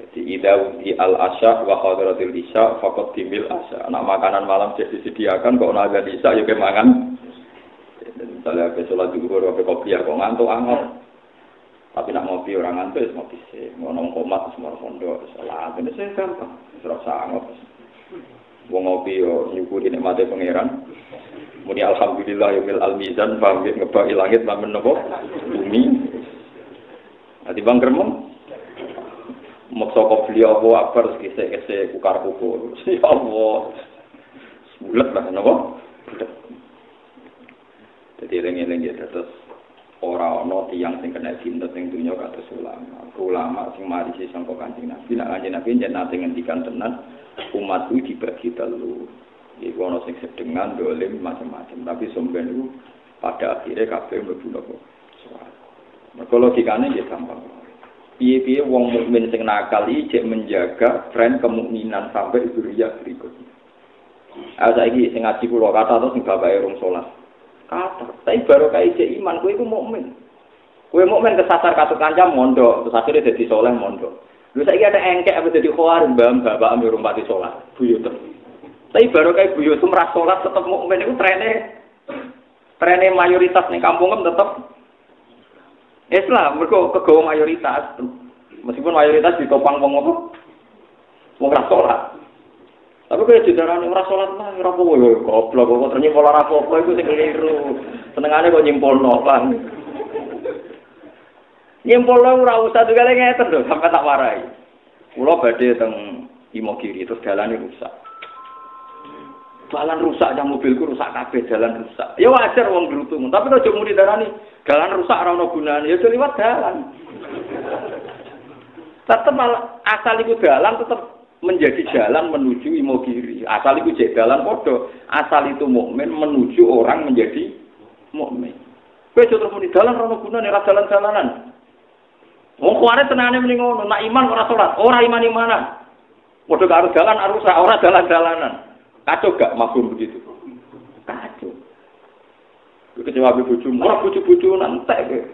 Jadi ida di al asya wa hadratil isya fakot timil asya. Anak makanan malam jadi disediakan kok ono azan isya ya mangan. Misalnya ke sholat zuhur, ke kopi ya kok ngantuk angor. Tapi nak ngopi orang ngantuk, ngopi sih. Mau nong komat, semua pondok, sholat. Ini saya gampang. Serasa angor. Wong ngopi yo nyukuri nikmate pangeran. Muni alhamdulillah yumil al mizan paham ya ngebaki langit mamen nopo bumi. Nanti bang gremeng maksa kok beli apa akbar sekese kukar kukur. [LAUGHS] Ya Allah. Bulat lah nopo. Jadi eling-eling ya terus ora ana tiyang sing kena cinta sing dunya kados ulama. Ulama sing mari sing sangka Kanjeng Nabi, nek Kanjeng Nabi yen nate ngendikan tenan umat itu dibagi telu. Iku ana sing sedengan dolim macam-macam, tapi somben itu pada akhirnya kabeh mlebu napa? Mergo logikane ya gampang. Piye-piye wong mukmin sing nakal iki menjaga tren kemukminan sampai zuriat berikutnya. Ah saiki sing ngaji kula kata terus sing bapake rung salat. Tapi baru kayak ijek iman, kue itu mukmin. Kue mukmin kesasar katut kancam mondok, terus akhirnya jadi soleh mondok. Lu saya ada engkek apa jadi khawatir, mbak bapak ambil rumah di sholat, buyut. Tapi baru kayak buyut merasa sholat tetap mukmin itu trennya, trennya mayoritas nih kampung kan tetap Islam, mereka kegawa mayoritas. Meskipun mayoritas ditopang wong apa? Wong sholat. Tapi kayak didarani ora sholat mah ora apa yo goblok kok ternyata ora apa iku sing keliru. Senengane kok nyimpulno, Bang. Nyimpulno ora usah juga ngeten lho sampai tak warai. Kula badhe teng Imogiri terus dalane rusak. Jalan rusak yang mobilku rusak kabeh jalan rusak. Ya wajar wong glutung, tapi aja muni darani jalan rusak ora ono gunane ya liwat jalan. Tetep asal iku jalan tetep menjadi jalan menuju imogiri. Asal itu jadi jalan podo. Asal itu mukmin menuju orang menjadi mukmin. Kowe terus muni dalan ora gunane ora jalan-jalanan. Wong kuare tenane muni ngono, nak iman ora salat, ora iman-imanan. Padha karo dalan arus ora dalan-dalanan. Kacau gak mafhum begitu? Kacau. Kecewa bojomu, ora bojo-bojo nantek.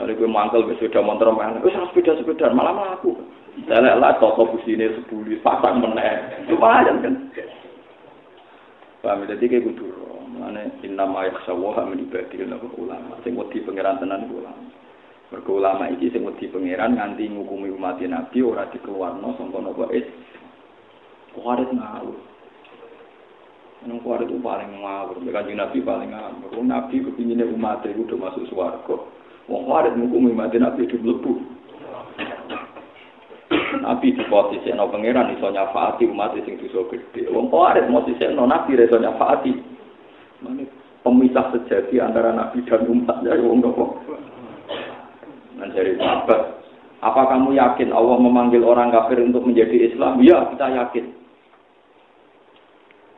Soalnya gue mangkel ke sepeda motor mana, gue harus sepeda sepeda malah melaku. Saya lah toko busine sepuluh pasang meneh, lumayan kan. Paham jadi kayak gitu. Mana inna ma yakhsawah min ibadil napa ulama. Sing wedi pangeran tenan ulama. Mergo ulama iki sing pangeran nganti ngukumi umat Nabi ora dikeluarno sangka napa is. Kuwarit ngawur. Nang kuwarit itu paling ngawur, kanjeng Nabi paling ngawur. Nabi kepinginnya umat itu udah masuk swarga. Warit ngukumi mati Nabi di mlebu. Nabi di posisi no pangeran iso nyafaati umat sing dosa gede. Wong warit posisi no Nabi iso nyafaati. Pemisah sejati antara Nabi dan umat ya wong nopo. Mencari sahabat, apa kamu yakin Allah memanggil orang kafir untuk menjadi Islam? Ya, kita yakin.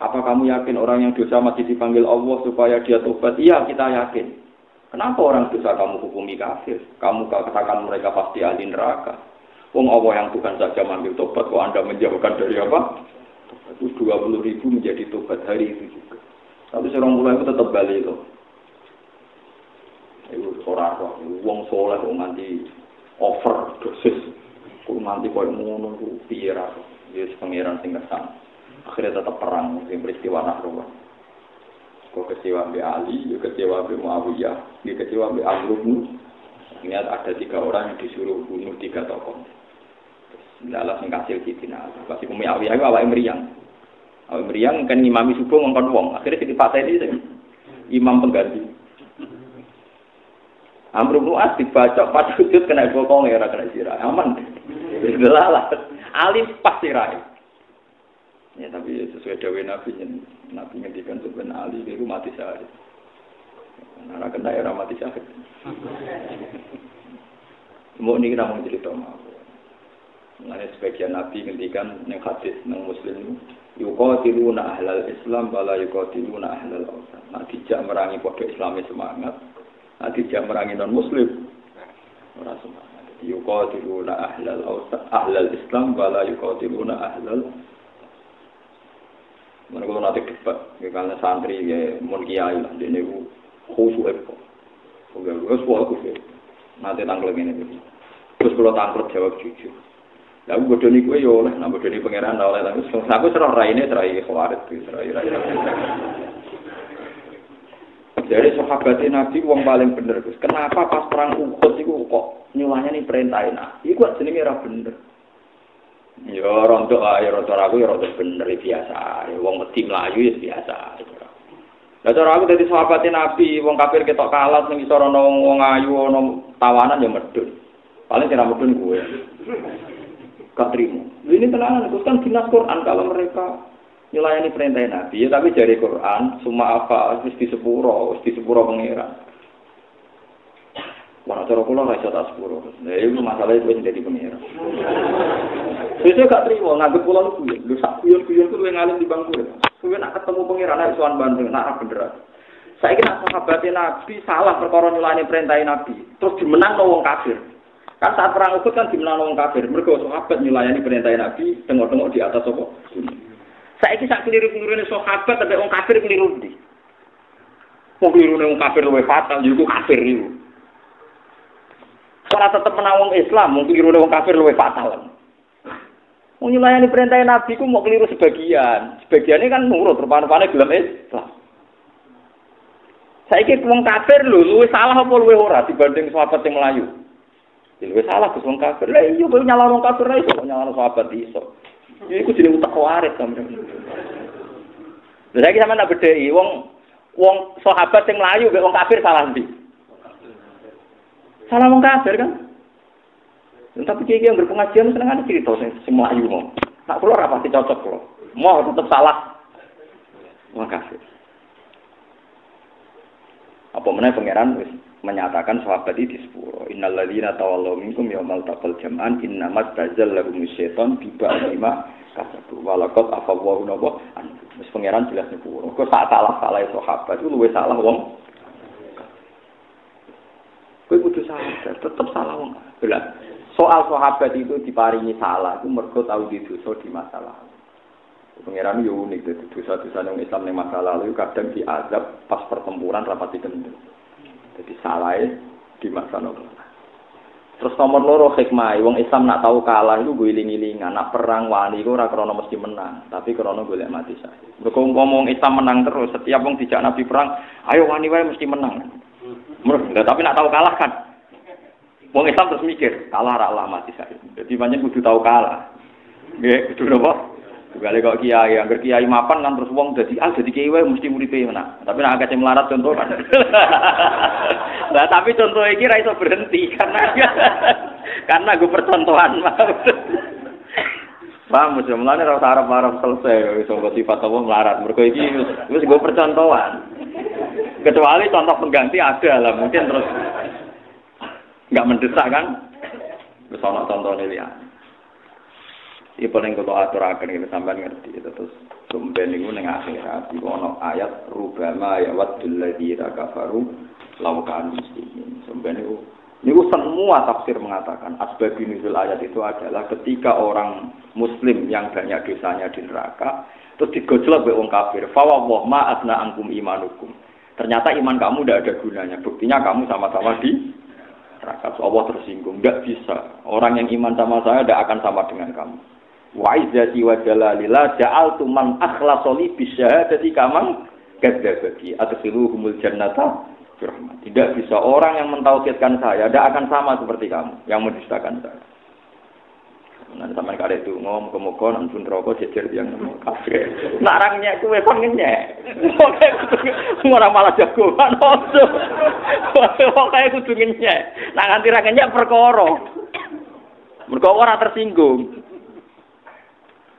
Apa kamu yakin orang yang dosa masih dipanggil Allah supaya dia tobat? Iya, kita yakin. Kenapa orang dosa kamu hukumi kafir? Kamu katakan mereka pasti ahli neraka. Wong Allah yang Tuhan saja manggil tobat, kok Anda menjauhkan dari apa? Itu dua puluh ribu menjadi tobat hari itu juga. Tapi seorang mulai itu tetap balik itu. Itu orang kok, wong soleh kok nganti over dosis, kok nganti kau ngono piye ra? Dia pangeran sing Akhirnya tetap perang, peristiwa Nahrawan. Kok kecewa Mbak Ali, kecewa Mbak Muawiyah, ya kecewa Mbak Amr Ini ada tiga orang yang disuruh bunuh tiga tokoh. Lalu sing kasil kitina. Pasti kumi Muawiyah itu awalnya meriang. Awalnya meriang kan imami subuh ngomong wong. Akhirnya jadi fakta ini imam pengganti. Amr bin As dibaca pas sujud kena bokong ya kena sirah. Aman. Lah Ali pas sirah. Ya tapi sesuai dawe Nabi Nabi ngendikan sebenarnya Ali itu mati syahid. Nara kena era mati syahid. [LAUGHS] Mau ini kita mau cerita mau. Mengenai sebagian Nabi ngendikan yang hadis yang Muslim yuqatiluna ahlal Islam bala yuqatiluna ahlal awsan. Nah dijak merangi pada Islami semangat. Nah dijak merangi non Muslim. Orang semangat. Yuqatiluna ahlal awsan ahlal Islam bala yuqatiluna ahlal Mana kalau nanti debat, ya karena santri ya mun kiai lah, dia niku khusyuk itu. Oke, wes pokoke khusyuk. Nanti tanggal ini. Terus kalau tangkrut jawab jujur. Lah aku bodoni kowe yo oleh, nak bodoni pangeran oleh tapi aku serah raine serai khawarit serai rai. Dari sahabat Nabi wong paling bener. Kenapa pas perang Uhud iku kok nyulahnya nih perintahin? Iku jenenge ora bener. Ya rontok ae rontok aku ya rontok bener biasa. Ya wong mesti mlayu ya biasa. Lah cara aku dadi sahabat Nabi, wong kafir ketok kalah sing iso ana wong ayu ana tawanan ya medun. Paling kira medun gue. Gak terima. Ini tenang, itu kan dinas Quran kalau mereka nyelayani perintah Nabi, ya tapi dari Quran, semua apa, harus di sepuro, harus di sepuro pengiran. Wah, cara kula ora iso tak sepuro. Nah, itu masalah itu jadi pengiran. Saya gak terima, nganggep kula lu kuyon. Lu sak kuyon-kuyon ku luwih ngalim di bangku. Kuwi nak ketemu pengiran nek sowan bandeng, nak bener. Saya kira sahabat Nabi salah perkara nyelani perintah Nabi, terus dimenang wong kafir. Kan saat perang Uhud kan dimenang wong kafir. Mereka sahabat nyelani perintah Nabi, tengok-tengok di atas apa? Saya kisah keliru-keliru ini sahabat, tapi wong kafir keliru di. Wong keliru wong kafir lebih fatal, juga kafir itu. Kalau tetap menang wong Islam, mungkin keliru wong kafir lebih fatal. Mau nyulayani perintah Nabi ku mau keliru sebagian. Sebagiannya kan nurut, rupa-rupanya gelem Islam. Saya kira wong kafir lho, luwe salah apa luwe ora dibanding sahabat yang Melayu. Jadi wis salah Gus wong kafir. Lah iya kok nyala wong kafir ra iso nyala sahabat iso. Iki ku jenenge utak waris sampeyan. Lha saiki sampeyan nak bedheki wong wong sahabat sing mlayu mek wong kafir salah ndi? Salah wong kafir kan? Tapi kiai yang berpengajian seneng ada cerita sing sing mlayu mau. Nak kula ora pasti cocok kula. Mau tetep salah. Kafir. Apa meneh pangeran wis menyatakan sahabat itu di sepuro. Innal ladzina tawallaw minkum yaumal taqal jam'an innamat tazal lahum syaitan bi ba'dima kasabu. Walaqad afawwahu napa Wis pangeran jelas sepuro. Kok saat salah salah sahabat itu luwih salah wong. Kowe kudu sadar, tetep salah wong. Belas. Soal sahabat itu diparingi salah, itu mergo tahu di dosa di masa lalu. Pengiran yo unik, jadi dosa-dosa yang Islam di masa lalu kadang diazab pas pertempuran rapati kendeng. Jadi salah di masa lalu. Terus nomor loro hikmah, wong Islam nak tahu kalah itu gue iling-ilingan, nak perang wani itu ora krono mesti menang, tapi krono golek mati saya. Mereka ngomong Islam menang terus, setiap wong dijak Nabi perang, ayo wani wae mesti menang. Mereka, tapi nak tahu kalah kan, Wong Islam terus mikir, kalah ra lah mati saya. Jadi banyak kudu tahu kalah. Nggih, kudu napa? Kali kok kiai, angger kiai mapan kan terus wong dadi ah dadi kiai wae mesti muripe menang. Tapi nek akeh melarat contoh kan. [LAUGHS] Lah tapi contoh iki ra iso berhenti karena [LAUGHS] karena gue percontohan. Paham mesti mulane ra usah arep-arep selesai wis kok sifat apa melarat. Mergo iki wis gue percontohan. Kecuali contoh pengganti ada lah mungkin terus nggak mendesak kan? Terus ono contohnya lihat. Iki paling kalau aturaken iki sampean ngerti terus sumben niku ning akhirat iku ana ayat rubama ya wadul ladzina kafaru law kanu muslimin. Sumben niku niku semua tafsir mengatakan asbab nuzul ayat itu adalah ketika orang muslim yang banyak dosanya di neraka terus digojlok oleh wong kafir. Fa ma asna angkum imanukum. Ternyata iman kamu tidak ada gunanya. Buktinya kamu sama-sama di neraka. So, Allah tersinggung. Tidak bisa. Orang yang iman sama saya tidak akan sama dengan kamu. Wa izzati wa jalalillah ja'altu man akhlasoli bisyahadati kamang kadzabati adkhiluhumul jannata Tidak bisa orang yang mentauhidkan saya tidak akan sama seperti kamu yang mendustakan saya. Nanti sampai kali itu ngomong ke muka pun rokok jejer yang kafe. Narangnya kue ngenyek. Orang malah jagoan ojo. Pokoknya kudu ngenyek. Nah nganti ra ngenyek perkara. Mergo ora tersinggung.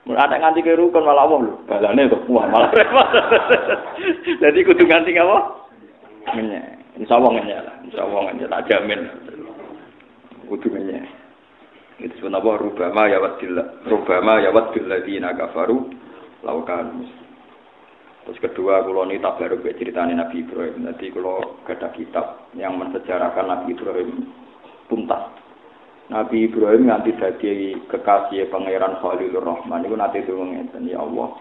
Ada nganti ke rukun malah Allah lho. Balane tuh wah malah repot. Jadi kudu nganti apa? Ngenyek. Insyaallah ngenyek lah. Insyaallah ngenyek tak jamin. Kudu ngenyek. Itu apa? Rubama ya wadil Rubama ya wadil ladina kafaru laukan Terus kedua, kalau ini tak baru ceritanya Nabi Ibrahim. Nanti kalau ada kitab yang mensejarahkan Nabi Ibrahim tuntas. Nabi Ibrahim nanti jadi kekasih pangeran Khalilur Rahman itu nanti itu mengatakan ya Allah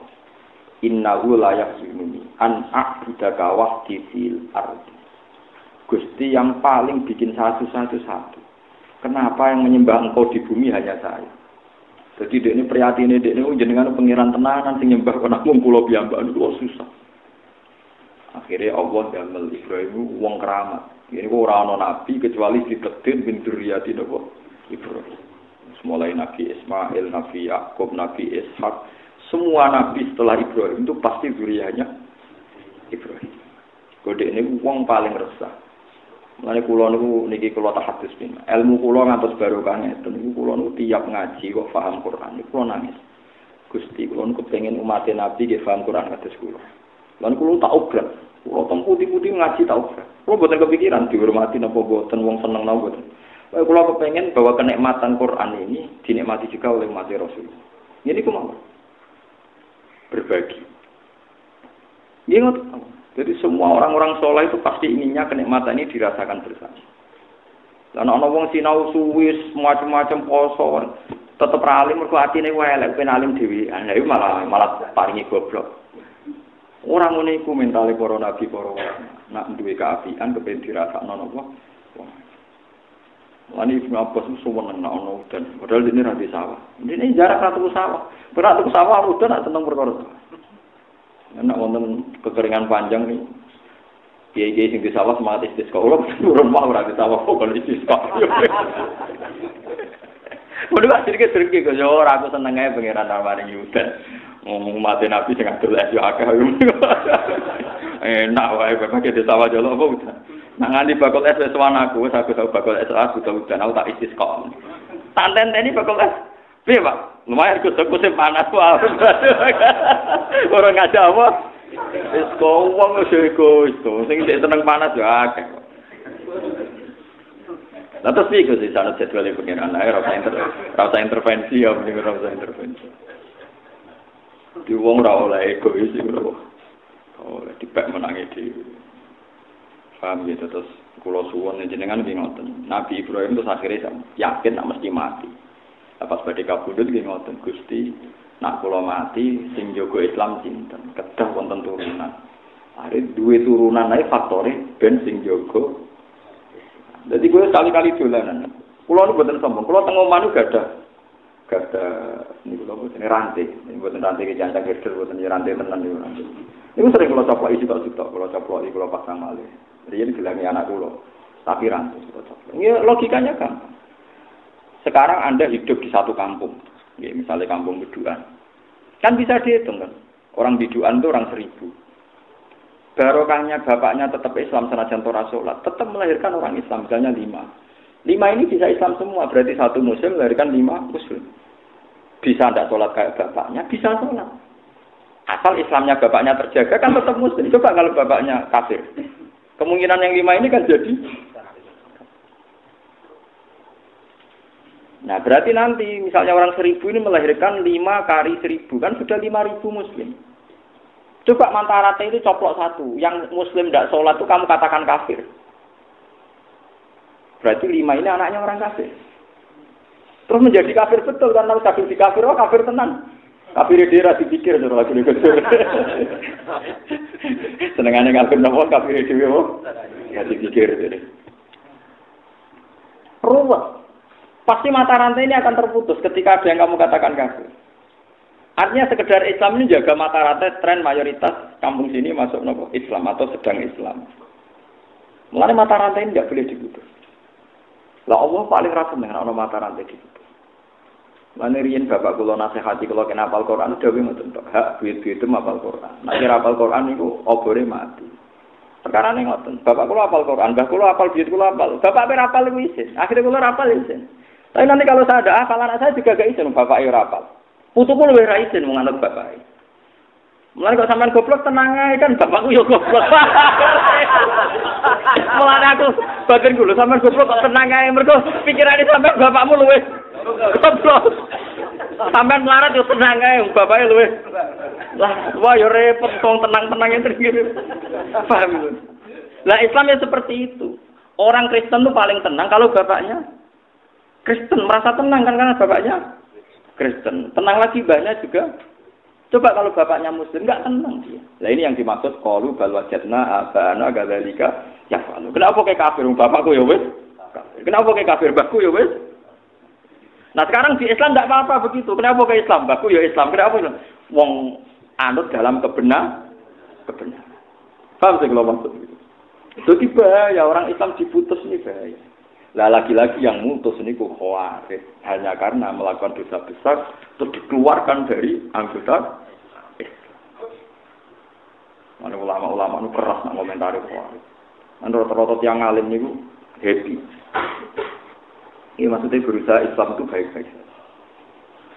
innahu la yahzununi an a'budaka wahdi fil ardi. Gusti yang paling bikin satu satu satu. Kenapa yang menyembah engkau di bumi hanya saya? Jadi dia ini prihatin dia ini jenengan pengiran tenanan sing nyembah kena mung kula piyambak niku susah. Akhirnya Allah damel Ibrahim wong keramat. Ini kok ora ana nabi kecuali ditekdir bin duriyati napa Ibrahim. Mulai Nabi Ismail, Nabi Yakub, Nabi Ishak, semua nabi setelah Ibrahim itu pasti durianya Ibrahim. Kode ini uang paling resah. Mulane kula niku niki kula tahadus bin. Ilmu kula ngantos barokah ngeten niku kula niku tiap ngaji kok paham Quran niku kula nangis. Gusti kula niku pengen umat Nabi nggih paham Quran kados kula. Lan kula tak obrak. Kula teng putih-putih ngaji tak obrak. Kula boten kepikiran dihormati napa boten wong seneng napa boten. Kalau kepengen bahwa kenikmatan Quran ini dinikmati juga oleh umat Rasul. Ini ke mana? Berbagi. Ingat, jadi semua orang-orang soleh itu pasti inginnya kenikmatan ini dirasakan bersama. Dan orang wong sinau suwis macam-macam poso tetap alim mergo atine elek ben alim dhewe. Nah itu malah malah paringi goblok. Orang ngene iku mentale para nabi para nak duwe kaapian kepen dirasakno napa? Wani Ibnu Abbas itu suweneng nak ono udan. Padahal ini rati sawah. Ini jarak ratu sawah. Berat sawah udan nak tentang perkara. Enak wonten kekeringan panjang nih. Kiai-kiai sing di sawah semangat istisqa. Ora turun mau ora di sawah kok kalau [LAUGHS] istisqa. Waduh gak sedikit sedikit kok yo ora aku seneng ae pangeran maring udan. Ngomong mati nabi sing adol es yo akeh. [LAUGHS] Enak wae bapak di sawah jolo apa udan. Nangani bakul es wis aku, aku tau bakul es aku tau udan aku tak istisqa. Tanten ini bakul es. Piye, Pak? Lumayan kusuk kusuk panas wae. Ora ngajak apa? Wis wong wis iku sing seneng panas yo akeh. Lah terus piye Gus sana jadwal pengiran ae ora inter ora intervensi ya mending ora intervensi. Di wong ora oleh egois iku. Oh, dipek menangi dhewe. Paham gitu terus kulo suwon jenengan nggih ngoten. Nabi Ibrahim terus akhirnya yakin nak mesti mati. Lepas badhe kabudut nggih ngoten Gusti nak kulo mati sing jaga Islam sinten? Kedah wonten turunan. Are duwe turunan ae faktore ben sing jaga. Jadi gue sekali-kali dolanan. Kulo nu boten sombong. Kulo teng omah gak ada gak ada ini kulo ini rantai. Ini boten rantai ke jancang gerder boten rantai tenan niku rantai. Ini sering isi tok sitok, kulo coplok iki kulo pasang malih. Riyen gelangi anak kulo. Tapi rantai kulo coplok. Ya logikanya kan. Sekarang Anda hidup di satu kampung. Ya, misalnya kampung Biduan. Kan bisa dihitung kan. Orang Biduan itu orang seribu. Barokahnya bapaknya tetap Islam senajan Torah sholat. Tetap melahirkan orang Islam. Misalnya lima. Lima ini bisa Islam semua. Berarti satu muslim melahirkan lima muslim. Bisa tidak sholat kayak bapaknya? Bisa sholat. Asal Islamnya bapaknya terjaga kan tetap muslim. Coba kalau bapaknya kafir. Kemungkinan yang lima ini kan jadi Nah berarti nanti misalnya orang seribu ini melahirkan lima kali seribu kan sudah lima ribu muslim. Coba mantarate itu coplok satu, yang muslim tidak sholat itu kamu katakan kafir. Berarti lima ini anaknya orang kafir. Terus menjadi kafir betul karena kafir di kafir, oh kafir tenang. Kafir dia rasi pikir jadi lagi nih [LAUGHS] Senengannya kafir nopo kafir dia oh rasi pikir. Ruwet. Pasti mata rantai ini akan terputus ketika ada yang kamu katakan kafir. Artinya sekedar Islam ini jaga mata rantai tren mayoritas kampung sini masuk nopo Islam atau sedang Islam. Mulai mata rantai ini tidak boleh diputus. Lah Allah paling rasa dengan orang mata rantai diputus. Mana rian bapak kulo nasihati kalau kena apal Quran udah bingung tentu hak duit duit itu apal Quran. Nanti apal Quran itu obore mati. Perkara ini ngoten. Bapak kulo apal Quran, bapak kulo apal duit kulo apal. Bapak apa apal itu isin. Akhirnya kulo apal isin. Tapi nanti kalau saya ada hafalan saya juga gak izin bapak ayo rapal. Putu pun lebih izin menganut bapak. Mulai kok sampean goblok tenang aja kan bapakku yo goblok. [LAUGHS] Mulai aku bagian dulu sampean goblok kok tenang aja mergo pikirane sampean bapakmu luwe goblok. Sampean melarat yo tenang aja bapaknya luwe. Lah wah yo repot tong tenang-tenang gitu. Paham Lah Islam ya seperti itu. Orang Kristen tuh paling tenang kalau bapaknya Kristen merasa tenang kan karena bapaknya Kristen. Tenang lagi banyak juga Coba kalau bapaknya muslim nggak tenang dia. Nah ini yang dimaksud kalu bal wajadna abana gadzalika ya Kenapa kayak kafir bapakku ya wes? Kenapa kayak kafir bapakku ya wes? Nah sekarang di Islam tidak apa-apa begitu. Kenapa kayak Islam? Bapakku ya Islam. Kenapa? Wong anut dalam kebenar, kebenar. Paham sih kalau maksud itu? Itu bahaya orang Islam diputus ini bahaya. Lah lagi-lagi yang mutus ini kok khawatir hanya karena melakukan dosa besar terus dikeluarkan dari anggota Mana ulama-ulama itu keras nak komentari khawatir. Menurut rata yang alim itu happy. Ini maksudnya berusaha Islam itu baik-baik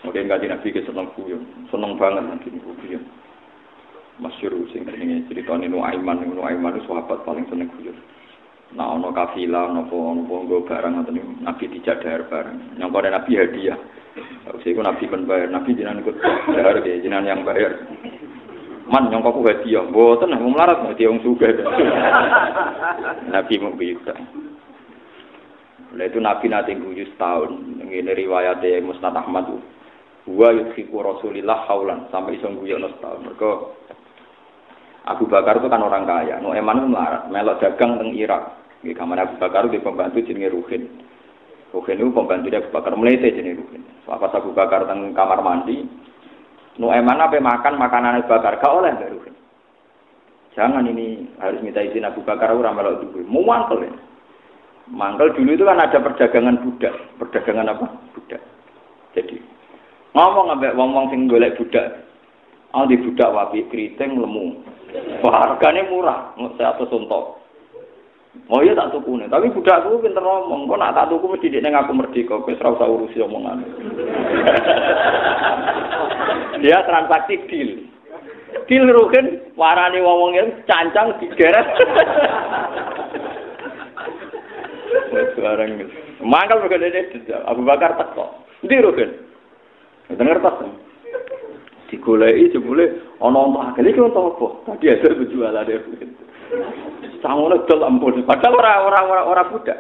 Mungkin kaji Nabi ke seneng kuyon, seneng banget nanti ini kuyon. Masyur sing ini cerita ini Nuaiman, Nuaiman itu sahabat paling seneng kuyon. Nah, ono kafilah, ono ono nggo barang atau Nabi dijadar barang. Yang pada Nabi hadiah. Saya itu Nabi kan bayar, Nabi jinan ikut bayar, ya, jinan yang bayar. Man, yang kau hadiah, boten, mau melarat, hadiah yang suka. Nabi mau bisa. Nah itu Nabi nanti guyu setahun. Ini riwayatnya Musnad Ahmad. Wa yudhiku Rasulillah haulan. Sampai iso guyu setahun. Mereka Abu Bakar itu kan orang kaya. Nu'eman itu melarat. Melok dagang teng Irak. Di kamar Abu Bakar di pembantu jenenge Ruhin. Ruhin itu pembantu dia Abu Bakar melete jenenge Ruhin. Pas Abu Bakar teng kamar mandi, nu eman apa makan makanan Abu Bakar gak oleh dari Ruhin. Jangan ini harus minta izin Abu Bakar ora melok dulu. Mau mangkel ya. Mangkel dulu itu kan ada perdagangan budak. Perdagangan apa? Budak. Jadi ngomong ambek wong-wong sing golek budak. Oh di budak wapi keriting lemu. Wah, harganya murah, saya atas untuk. Oh iya tak tuku nih, tapi budakku pinter ngomong, kok nak tak tuku mesti dia aku merdeka, kau serau usah urusi omongan. [LAUGHS] dia transaksi deal. Deal rugen, warani ngomongnya cancang digeret. [LAUGHS] Sekarang mangkal bukan dia Abu Bakar teko. Ndi rugen? Dengar pas. Digoleki jebule ana ono akeh iki untuk apa? Tadi ada penjualan dia. Sangono dol ampun. Padahal ora ora ora ora budak.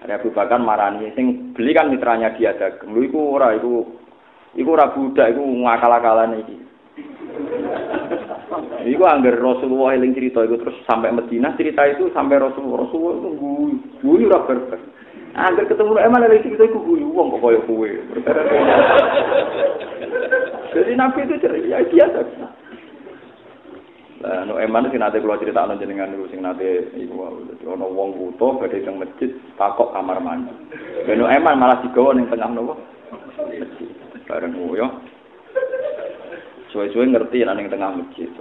Ada Abu Bakar marani sing beli kan mitranya dia dagang. Lu iku ora iku iku ora budak iku ngakal-akalan iki. Iku anggar Rasulullah eling cerita itu terus sampai Madinah cerita itu sampai Rasulullah Rasulullah itu guyu guyu ora berber. Anggar ketemu emang eling cerita itu guyu wong kok koyo kowe. Jadi Nabi itu ceria biasa. Lah no eman sing nate kula critakno jenengan niku sing nate iku ana wong buta badhe teng masjid takok kamar mandi. Ben no eman malah digawa ning tengah nopo? Masjid. Bareng yo. Suwe-suwe ngerti nek ning tengah masjid.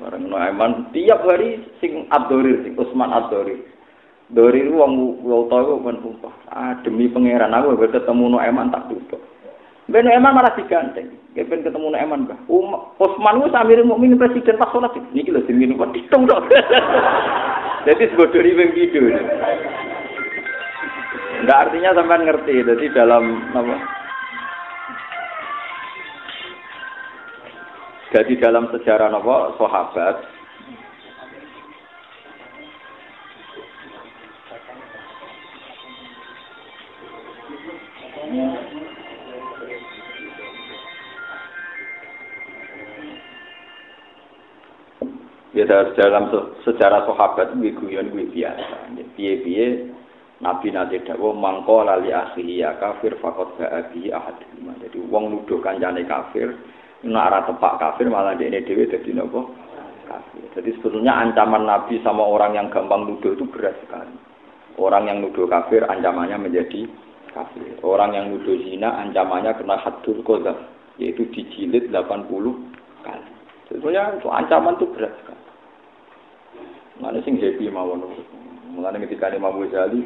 Bareng no eman tiap hari sing Abdorir sing Usman Abdorir. Dori wong wong tau kan sumpah. Ah demi pangeran aku ketemu no eman tak tutup. Ben Eman malah diganteng. Ben ketemu Nek Eman, Mbah. Um, Utsman ku samire mukmin presiden pas salat niki lho jenenge kok ditung. Jadi [LAUGHS] sebodoni wing video. Enggak artinya sampean ngerti. Jadi dalam apa? Jadi dalam sejarah apa sahabat Ya dalam sejarah sahabat gue guyon gue biasa. Piye-piye Nabi nanti dakwa mangko lali asli ya kafir fakot ba'abi ahad. Jadi wong nuduh kancane kafir, nak arah tepak kafir malah dia ini dewi jadi nopo kafir. Jadi sebetulnya ancaman Nabi sama orang yang gampang nuduh itu berat sekali. Orang yang nuduh kafir ancamannya menjadi kafir. Orang yang nuduh zina ancamannya kena hadul kodaf, yaitu dijilid 80 kali. Sebetulnya itu ancaman itu berat sekali. Mana sing happy mawon. Mulane ketika Imam Ghazali,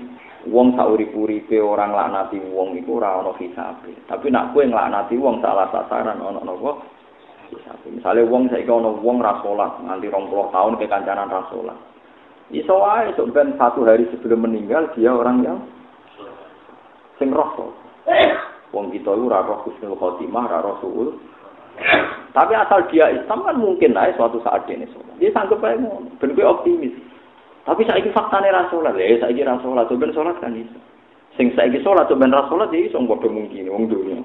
wong sak urip-uripe orang laknati wong iku ora ana hisabe. Tapi nak kowe nglaknati wong salah sasaran ana napa? Hisabe. Misale wong saiki ana wong ra salat nganti 20 tahun ke kancanan ra salat. Iso wae sok ben satu hari sebelum meninggal dia orang yang sing roh. Wong kita itu ora roh husnul khotimah, ora roh suul tapi asal dia Islam kan mungkin lah suatu saat dia sholat. Dia sanggup aja ben optimis. Tapi saya ini faktanya rasulat, ya saya ini rasulat, coba sholat kan itu. Sing saya ini sholat, coba rasulat, dia iso bodoh mungkin, wong dunia.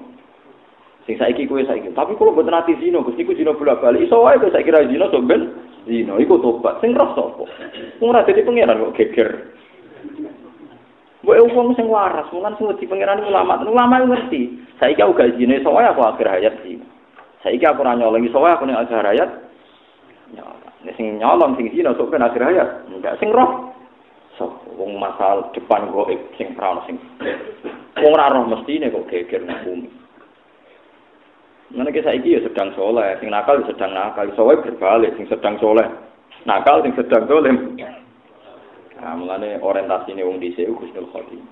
Sing saiki kowe saiki. Tapi kalau mboten ati zina, Gusti ku zina bolak-balik. Iso wae kok saiki ra zina sok ben zina. Iku tobat. Sing roh sapa? Wong ora dadi pangeran kok geger. Mbok wong sing waras, mulan sing wedi pangeran ulama. Ulama ngerti. Saiki aku gak iso wae aku akhir hayat zina. Saiki aku ora nyolong, iso aku ning akhir hayat. Nek sing nyolong sing zina sok ben akhir hayat. Enggak sing roh. Sok wong masal depan kok sing ora sing. Wong ora roh mestine kok geger nang bumi. Mana kita iki ya sedang soleh, sing nakal ya sedang nakal, soleh berbalik, sing sedang soleh, nakal sing sedang soleh. Nah, mulane orientasi ini wong dhisik Gusnul Khotim.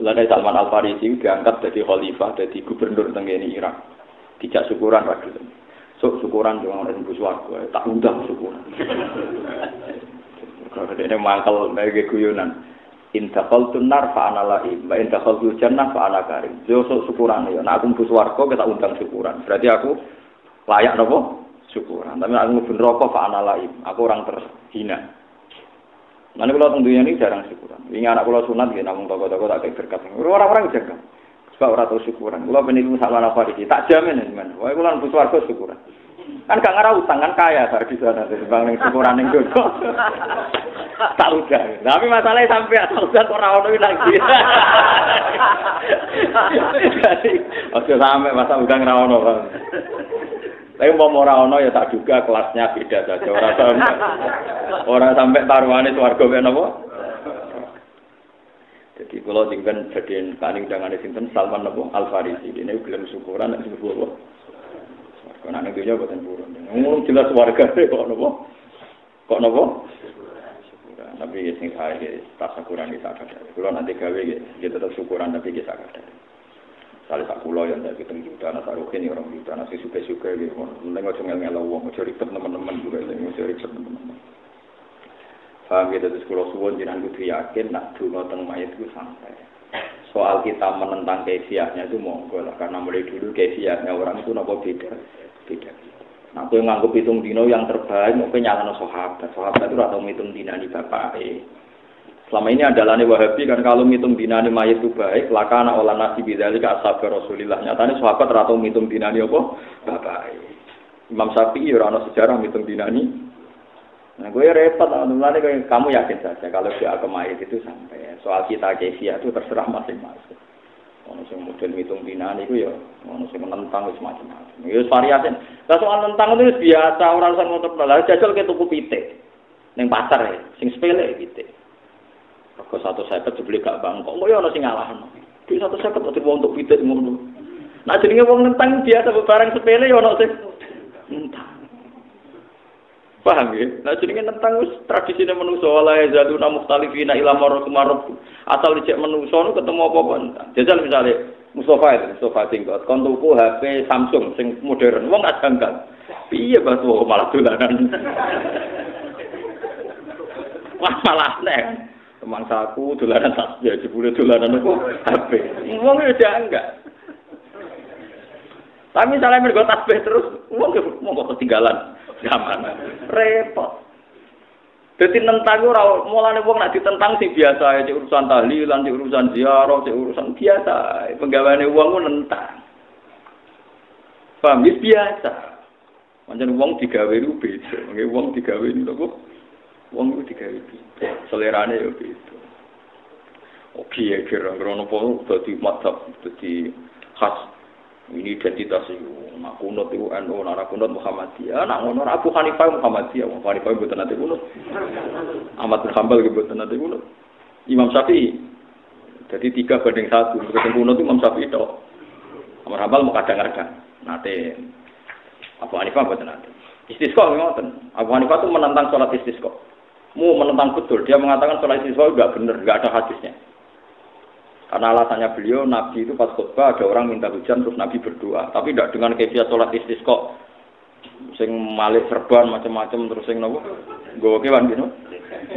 Mulane Salman Al Farisi diangkat jadi khalifah, jadi gubernur tenggene Irak. Tidak syukuran lagi. So syukuran dengan orang ibu suwargo, tak undang syukuran. Kalau ini mangkal, mereka guyonan. Intakal tunar fa ana laim, wa intakal jannah fa ana karim. Yo syukuran ya. Nah aku mlebu swarga kita undang syukuran. Berarti aku layak nopo? Syukuran. Tapi aku mlebu neraka fa ana laim. Aku orang terhina. Nanti kalau teng ini jarang syukuran. Ini anak kalau sunat ya namun toko-toko tak berkat. Orang-orang jaga. Sebab orang tahu syukuran. Kalau penipu sama nafas tak jamin ya, men. Wah, kalau mlebu swarga syukuran. Kan gak ngarah utang kan kaya bar di sana bang ning syukuran ning dodo. tak udah. Tapi masalahnya sampai tak udah kok ora ono lagi. Ojo sampai masa udang ra ono. Tapi mau ora ono ya tak juga kelasnya beda saja orang sampai orang sampai taruhannya swarga ben apa? Jadi kalau tinggal jadi paling jangan sinten Salman Nabi Al Farisi ini belum syukuran dan syukur karena ning dunya boten purun. Ngomong jelas warga [LAUGHS] kok nopo? Kok nopo? Tapi ya sing saya tak syukuran kita kadar. Kalau nanti gawe ya tetap syukuran tapi kita kadar. Salah sak kula yang tak ketemu juta, anak taruhin orang juta, nasi suka-suka gitu. Neng ojo ngel-ngel wong, ojo ribet teman-teman juga, ojo ribet teman-teman. Paham gitu, terus kalau suwon jangan kudu yakin, nak dulu teng mayat itu sampai. Soal kita menentang kefiahnya itu monggo lah, karena mulai dulu kefiahnya orang itu nopo beda beda. Nah, aku nganggep hitung dino yang terbaik, mau nyalano sahabat. Sahabat itu atau ngitung dina di bapak Selama ini adalah nih wahabi kan kalau ngitung dina di mayat itu baik, laka anak olah nasi bidali ke ashabi rasulillah. Nyatanya sahabat atau ngitung dina di apa? Bapak Imam Syafi'i ya orang sejarah ngitung dina ini. Nah, gue repot, mulanya kamu yakin saja kalau dia ke mayat itu sampai. Soal kita kesia itu terserah masing-masing. Ono sing model ngitung dinan iku ya ono sing menentang wis macam-macam. Ya variasi. Lah soal nentang itu biasa ora usah ngotot lah jajal ke tuku pitik. Ning pasar ya, sing sepele pitik. Rego satu seket dibeli gak bangkok. Kok ya ono sing ngalahno. Di satu seket kok diwong untuk pitik ngono. Nah jenenge wong nentang biasa barang sepele ya ono sing nentang. Paham ya? Nah jenenge tentang wis tradisine manusa wala yazaluna mukhtalifina ila marok Asal dicek manusa nu ketemu apa-apa. Jajal misalnya Mustafa itu, Mustafa tinggal kon tuku HP Samsung sing modern, wong gak janggal. Piye batu malah dolanan. [LAUGHS] Wah malah nek. Teman saku dolanan tasbih jebule dolanan aku HP. Wong ya janggal. Tapi misalnya mereka tasbih terus, wong mau kok ketinggalan zaman. Repot. Jadi nentang ora mulane wong nek ditentang sing biasa ya urusan tahlilan, cek urusan ziarah, cek urusan biasa. Penggaweane wong ku nentang. Paham ya biasa. Pancen wong digawe ku beda. Nggih wong digawe niku wong ku digawe beda. Selerane yo beda. Oke ya kira kira nopo dadi madzhab dadi khas ini identitas itu. Nak kunut itu NU nak kunut Muhammadiyah. Nak ngono Abu Hanifah Muhammadiyah. Abu Hanifah buat nanti kunut. Ahmad bin Hambal buat nanti kunut. Imam Syafi'i. Jadi tiga banding satu. Bukan kunut Imam Syafi'i itu Ahmad Hambal mau kadang-kadang nanti Abu Hanifah buat nanti istisqa ngoten. Abu Hanifah itu menentang sholat istisqa. Mau menentang betul. Dia mengatakan sholat istisqa enggak benar enggak ada hadisnya karena alasannya beliau, Nabi itu pas khutbah ada orang minta hujan terus Nabi berdoa. Tapi tidak dengan kebiasaan sholat kok Sing malik serban macam-macam terus sing nopo. Gue kewan gitu.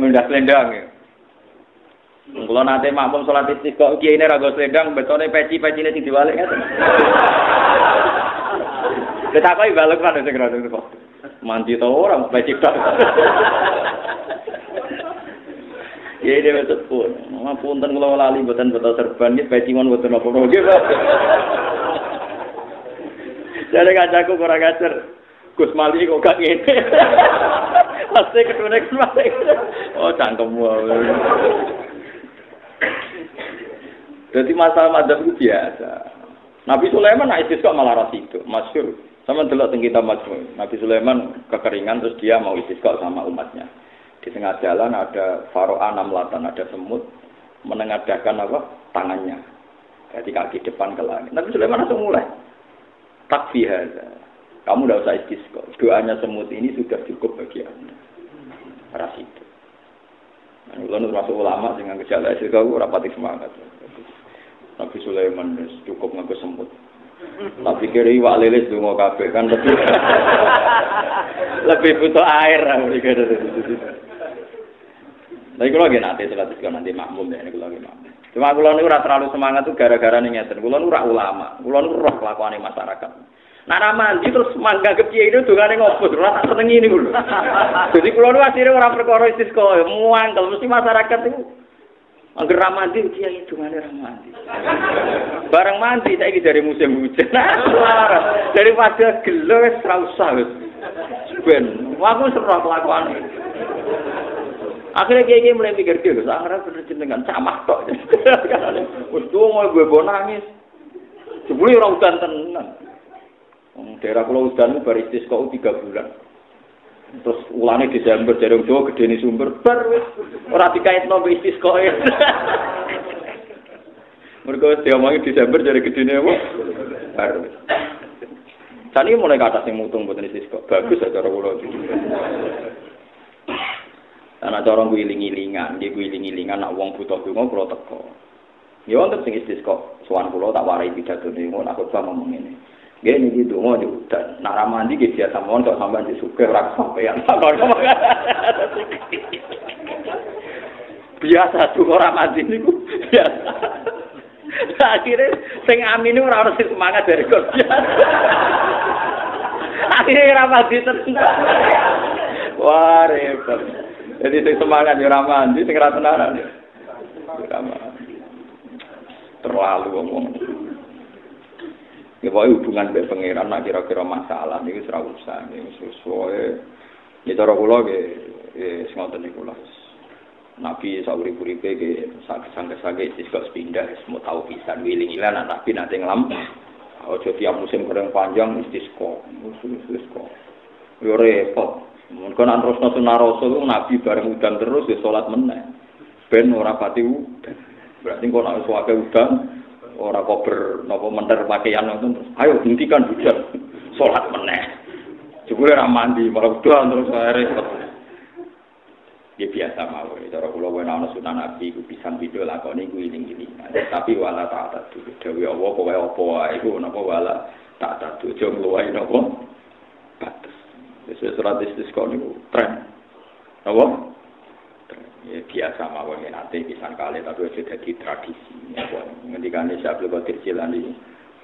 Mendak selendang ya. Kalau nanti makmum sholat kok kiai ini ragu selendang, betulnya peci-peci ini diwalik ya. Kita kau balik mana sih kira kok. Mandi tau orang peci tak. Ya ini betul pun. Mama punten kalau lali buatan betul serban ini peci mon buatan apa nggih. Jadi kancaku kurang ajar. Gus Mali kok gak ngene. Pasti ketune Gus Mali. Oh, cangkemmu. Jadi masalah madzhab itu biasa. Nabi Sulaiman naik istisqa malah ras itu, masyhur. Sama delok teng kita. Nabi Sulaiman kekeringan terus dia mau istisqa sama umatnya. Di tengah jalan ada faro'a enam latan, ada semut menengadahkan apa? tangannya. Jadi kaki depan ke langit. Nabi Sulaiman langsung mulai. Takfi Kamu tidak usah istisqa. Doanya semut ini sudah cukup bagi Anda. Ras itu. Nah, kalau termasuk ulama dengan gejala istisqa, rapati semangat. Nabi Sulaiman cukup ngaku semut. Tapi kiri iwak lilis dungo kabeh kan lebih [LAUGHS] lebih butuh air Tapi kalau lagi nanti setelah itu nanti makmum ya, ini kalau lagi makmum. Cuma kalau ini terlalu semangat tuh gara-gara nih ngeten. Kalau ini ulama, kalau ini roh kelakuan masyarakat. Nah, mandi terus mangga ke kiai itu juga nih ora tak seneng ini dulu. Jadi kalau ini akhirnya orang perkara istisqa, muangkel mesti masyarakat itu Angger ra mandi kiai dungane ra mandi. Bareng mandi saiki dari musim hujan. Daripada gelo wis ra usah wis. Ben, aku seru kelakuan Akhirnya kiai mulai mikir dia, akhirnya bener jenengan camak tok. [LAUGHS] Wis mau gue nangis. Jebule ora udan tenan. Daerah Pulau Udan baris kok tiga bulan. terus ulane Desember jare Jawa gedene sumber bar wis ora dikaitno mbek istisqae [LAUGHS] mergo diomongi Desember jare gedene apa bar wis Sani mulai kata sing mutung buat istisqa bagus ya cara kula Ana cara ngiling-ngilingan, nggih ngiling-ngilingan nak wong butuh donga kula teko. Ya wonten sing istisqa, sowan kula tak warai pidato [LAUGHS] niku nak khotbah ngomong. Gak ini gitu mau di hutan. Nak ramandi gitu ya sama untuk sampai di suka rak sampean. Biasa [LAUGHS] tuh orang mandi ini biasa. Akhirnya sing amin orang harus semangat dari kau [LAUGHS] Akhirnya ramadi tenang. Wah repot. Jadi sing semangat ya ramadi, sing rata naran. Terlalu ngomong. Ya pokoknya hubungan dengan pangeran nak kira-kira masalah ini ora usah ini sesuai. Ya cara kula nggih ya ngoten niku lah. Nabi sauri uripe ke sangke-sangke istisqa pindah semua tahu pisan wiling-wilan tapi nanti ngelam. Ojo tiap musim kering panjang istisqa. Istisqa. Yo repot. Mungkin terus sunah rasul Nabi bareng udan terus ya sholat meneh. Ben ora pati udan. Berarti kok nek suwake udan ora kober napa menter pakaian ngoten terus. Ayo hentikan hujan. Salat meneh. Jebule ra mandi malah udah terus repot. Ya biasa mawon. Cara kula wae ana sunan nabi ku pisan video lakoni ku iling-iling tapi wala tak tak dewe Allah kowe apa wae iku napa wala tak tak aja ngluwahi napa? Batas wis surat istisqa niku. Tren apa? Ya biasa mawon ya nanti pisan kali tapi aja jadi tradisi. Ya ngendikane Syabul Qadir Jilani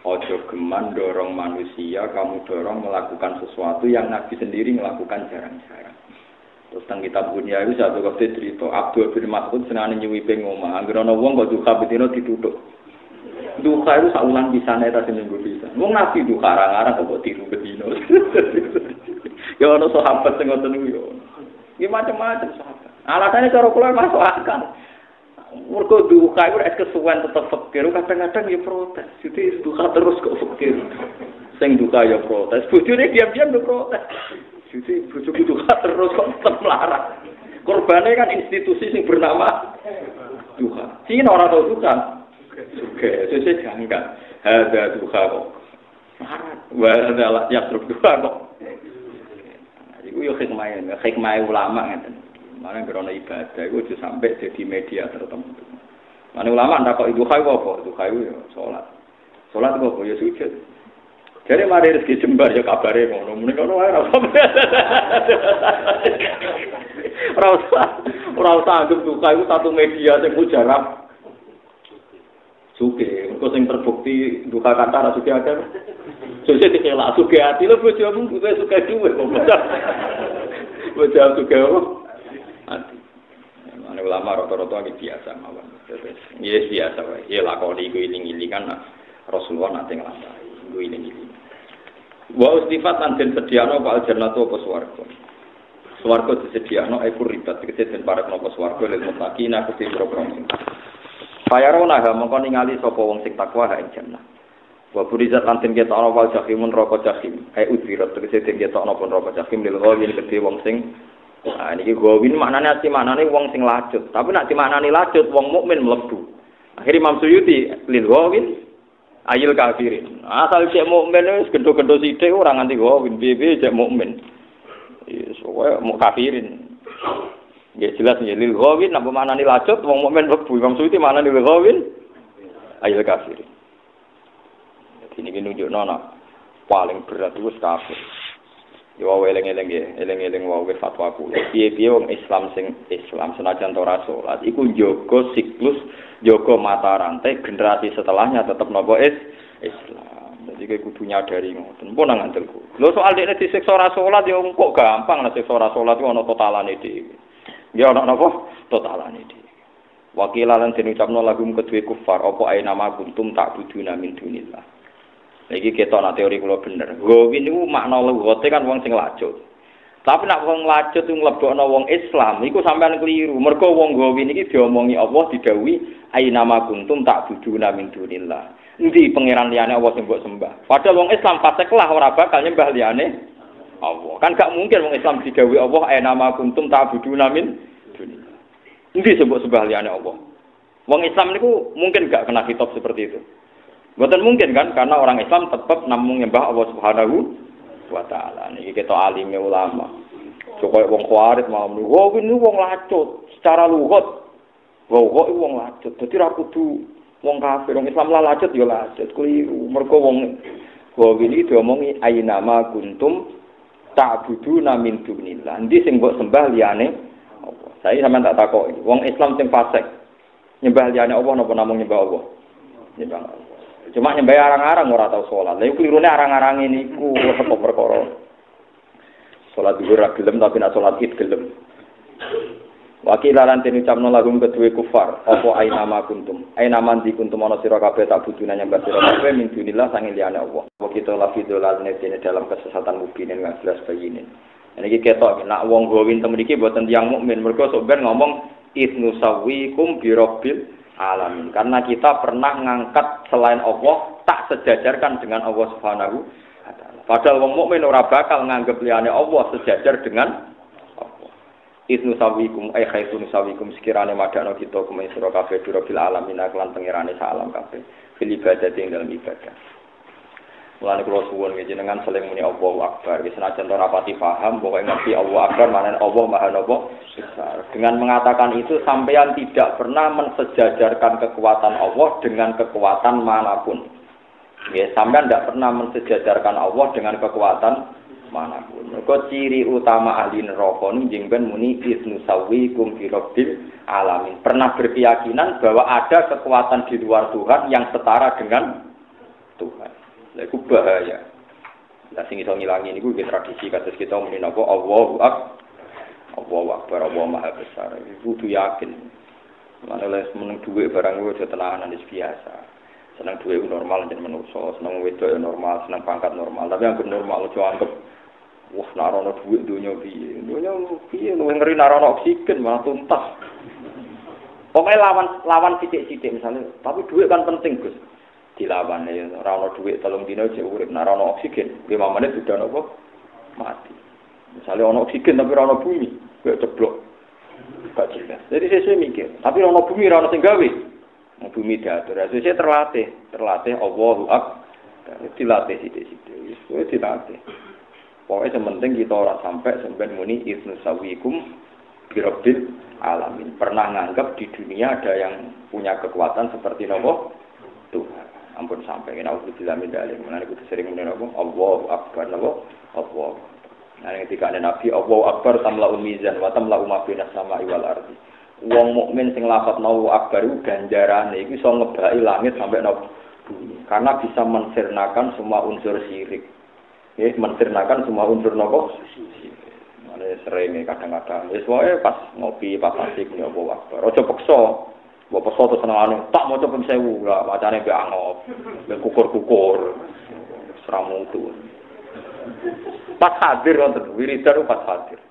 ojo geman dorong manusia kamu dorong melakukan sesuatu yang Nabi sendiri melakukan jarang-jarang. Terus tentang kitab dunia itu Syabul Qadir cerita Abdul bin Mas'ud senang nyuwi ping omah anggere ana wong kok duka betino ditutup duka itu saulang bisa nek ta seminggu bisa wong Nabi duka arang-arang kok tiru betino [LAUGHS] ya ana sahabat sing ngoten yo ya macam-macam sahabat Alasannya cara kula masuk akal. Mergo duka itu es kesuwen tetep fakir, kadang-kadang ya protes. Jadi duka terus kok fakir. Sing duka ya protes. Bojone diam-diam ya protes. Jadi bojoku duka terus kok tetep melarang. Korbannya kan institusi sing bernama duka. Cina orang tahu duka. Oke, sesuai janggal. Ada duka kok. Marah. Wah, ada yang duka kok. Iku yo hikmah, hikmah ulama ngeten. Mana karena ibadah itu sampai jadi media tertentu. Mana ulama ndak kok ibu kayu apa? Ibu kayu ya sholat. Sholat kok ya sujud. Jadi mari rezeki jembar ya kabare ngono. Muni kono wae ora. Ora usah. Ora usah anggap duka itu satu media sing mujarab. Suke, engko sing terbukti duka kata ra suke akeh. Sese dikelak suke ati lho bojomu kuwi suke duwe kok. Bojomu suke apa? mati. Mana ulama rata-rata ini biasa mawon. Iya biasa wae. Iya lakoni iku iling-ilingan Rasulullah nanti ngelantai. Iku iling-iling. Wa ustifat lan den sediano apa aljannatu apa swarga. Swarga disediano iku ribat tegese den parek napa swarga lil muttaqin aku sing Fayarona ha mongko ningali sapa wong sing takwa ha ing jannah. Wa burizat lan den ketokno wal jahimun roko jahim. Ai udhirat tegese den ketokno pun roko jahim lil ghawin kedhe wong sing Nah, ini gawin maknane ati maknane wong sing lacut. Tapi nek dimaknani lacut wong mukmin mlebu. Akhirnya Imam Suyuti lil gawin ayil kafirin. Asal cek mukmin wis gendho-gendho sithik ora nganti gawin piye-piye cek mukmin. Yes, pokoke mau kafirin. Ya jelas ya lil gawin apa maknane lacut wong mukmin mlebu. Imam Suyuti maknane lil gawin ayil. Jadi ini nunjukno paling berat itu kafir. Ya wae eling-eling ya, eling-eling wae fatwa ku. Piye-piye wong Islam sing Islam senajan ora salat iku njaga siklus, njaga mata rantai generasi setelahnya tetep nopo is Islam. Jadi kayak kudu nyadari ngoten. Pun nang andelku. Lho soal dekne disiksa ora salat ya kok gampang nek siksa ora salat ku ana totalane dhewe. Ya ana napa? Totalane dhewe. Wakilan den ucapno lagu kedue kufar apa ae nama kuntum tak buduna min dunillah. Iki ketok nak teori kula bener. Gowin niku makna lugote kan wong sing lacut. Tapi nak wong lacut ku mlebokno wong Islam iku sampean keliru. Mergo wong gowin iki diomongi Allah didhawuhi aina ma kuntum tak buduna min dunillah. Endi pangeran liyane Allah sing mbok sembah. Padahal wong Islam fasik lah ora bakal nyembah liyane Allah. Kan gak mungkin wong Islam didhawuhi Allah aina ma kuntum tak buduna min dunillah. Endi sebut sembah liyane Allah. Wong Islam niku mungkin gak kena kitab seperti itu. Bukan mungkin kan, karena orang Islam tetap namun nyembah Allah Subhanahu wa taala. Niki kita alime ulama. Coba wong khawarij malam niku, wah ini wong lacut secara lugat. Wah, kok wong lacut. Dadi ra kudu wong kafir, wong Islam lah lacut ya lacut. Keliru. Mergo wong wah ini diomongi ainama kuntum ta'budu namin dunillah. Endi sing mbok sembah Allah. Saya sampean tak takoki. Wong Islam sing fasik nyembah liyane Allah napa namung nyembah Allah? Nyembah Allah. Cuma nyembah arang-arang ora tau sholat. Lha iku klirune arang-arang ini ku apa perkara. Sholat dhuwur gelem tapi nak sholat id gelem. Wakil lan den ucapno lagu kedue kufar, apa aina ma kuntum. Aina man di kuntum ana sira kabeh tak buduna nyembah sira kabeh min dunillah sange liyane Allah. Wa kita la fi dolal dene dalam kesesatan mungkinin nggak jelas. Ini ketok, nak wong gowin temen iki boten tiyang mukmin, mergo sok ben ngomong idnu sawikum birabbil alamin. Karena kita pernah ngangkat selain Allah tak sejajarkan dengan Allah Subhanahu. Padahal wong mukmin ora bakal nganggep liyane Allah sejajar dengan. Ibnu sawikum ay khaitu sawikum sekirane madakno kita kumen sira kabeh dura bil alamin lan pangerane salam kabeh. Fil ibadah ing dalam ibadah. Mulane kula suwun nggih jenengan saling muni Allahu Akbar. Wis senajan ora pati paham, pokoke ngerti Allahu Akbar mana Allah Maha Napa besar. Dengan mengatakan itu sampeyan tidak pernah mensejajarkan kekuatan Allah dengan kekuatan mana pun. Ya, sampean tidak pernah mensejajarkan Allah dengan kekuatan mana pun. Mergo ciri utama ahli neraka njing ben muni isnu sawikum fi alamin. Pernah berkeyakinan bahwa ada kekuatan di luar Tuhan yang setara dengan Tuhan. Iku bahaya. Lah sing iso ngilangi niku ge tradisi kados kita muni napa Allahu Akbar. Allahu Akbar, Allah Maha Besar. Kudu yakin. Mana les meneng dhuwit barang kuwi aja tenanan biasa. Seneng dhuwit normal jeneng manusa, seneng wedok normal, seneng pangkat normal. Tapi yang normal aja anggap wah narono dhuwit dunya piye. Dunya piye? Luwih ngeri narono oksigen malah tuntas. Pokoknya lawan lawan sidik-sidik misalnya, tapi duit kan penting Gus. Dilawan ya ora ana dhuwit telung dina jek urip ana oksigen. 5 menit sudah nopo mati. Misalnya ana oksigen tapi ora ana bumi. Kayak ceblok gak jelas. Jadi saya mikir tapi ana bumi ora ana sing gawe. Bumi diatur. Saya terlatih. Terlatih Allahu akbar. Dilatih sithik-sithik. Wis dilatih pokoknya sementing kita ora sampai sampai muni ibnu sawikum birabbil alamin. Pernah nganggap di dunia ada yang punya kekuatan seperti nopo? Tuhan. Ampun sampai ini aku minta dalil mana aku sering mendengar Allah Akbar nabo Allah nah ketika ada Nabi Allah Akbar tamla umizan wa tamla umafina sama iwal ardi. Wong mukmin sing lafat mau akbar itu ganjarane iku iso ngebaki langit sampai bumi. Karena bisa mensirnakan semua unsur syirik ya mensirnakan semua unsur nopo Mana sering kadang-kadang, ya soalnya pas ngopi, pas asik, ya Allah Akbar. Ojo pekso, Mbok peso terus senengane, tak maca ping 1000, lah macane mbek angop. Mbek kukur-kukur. Seramu itu. Pas hadir wonten wiridan pas hadir.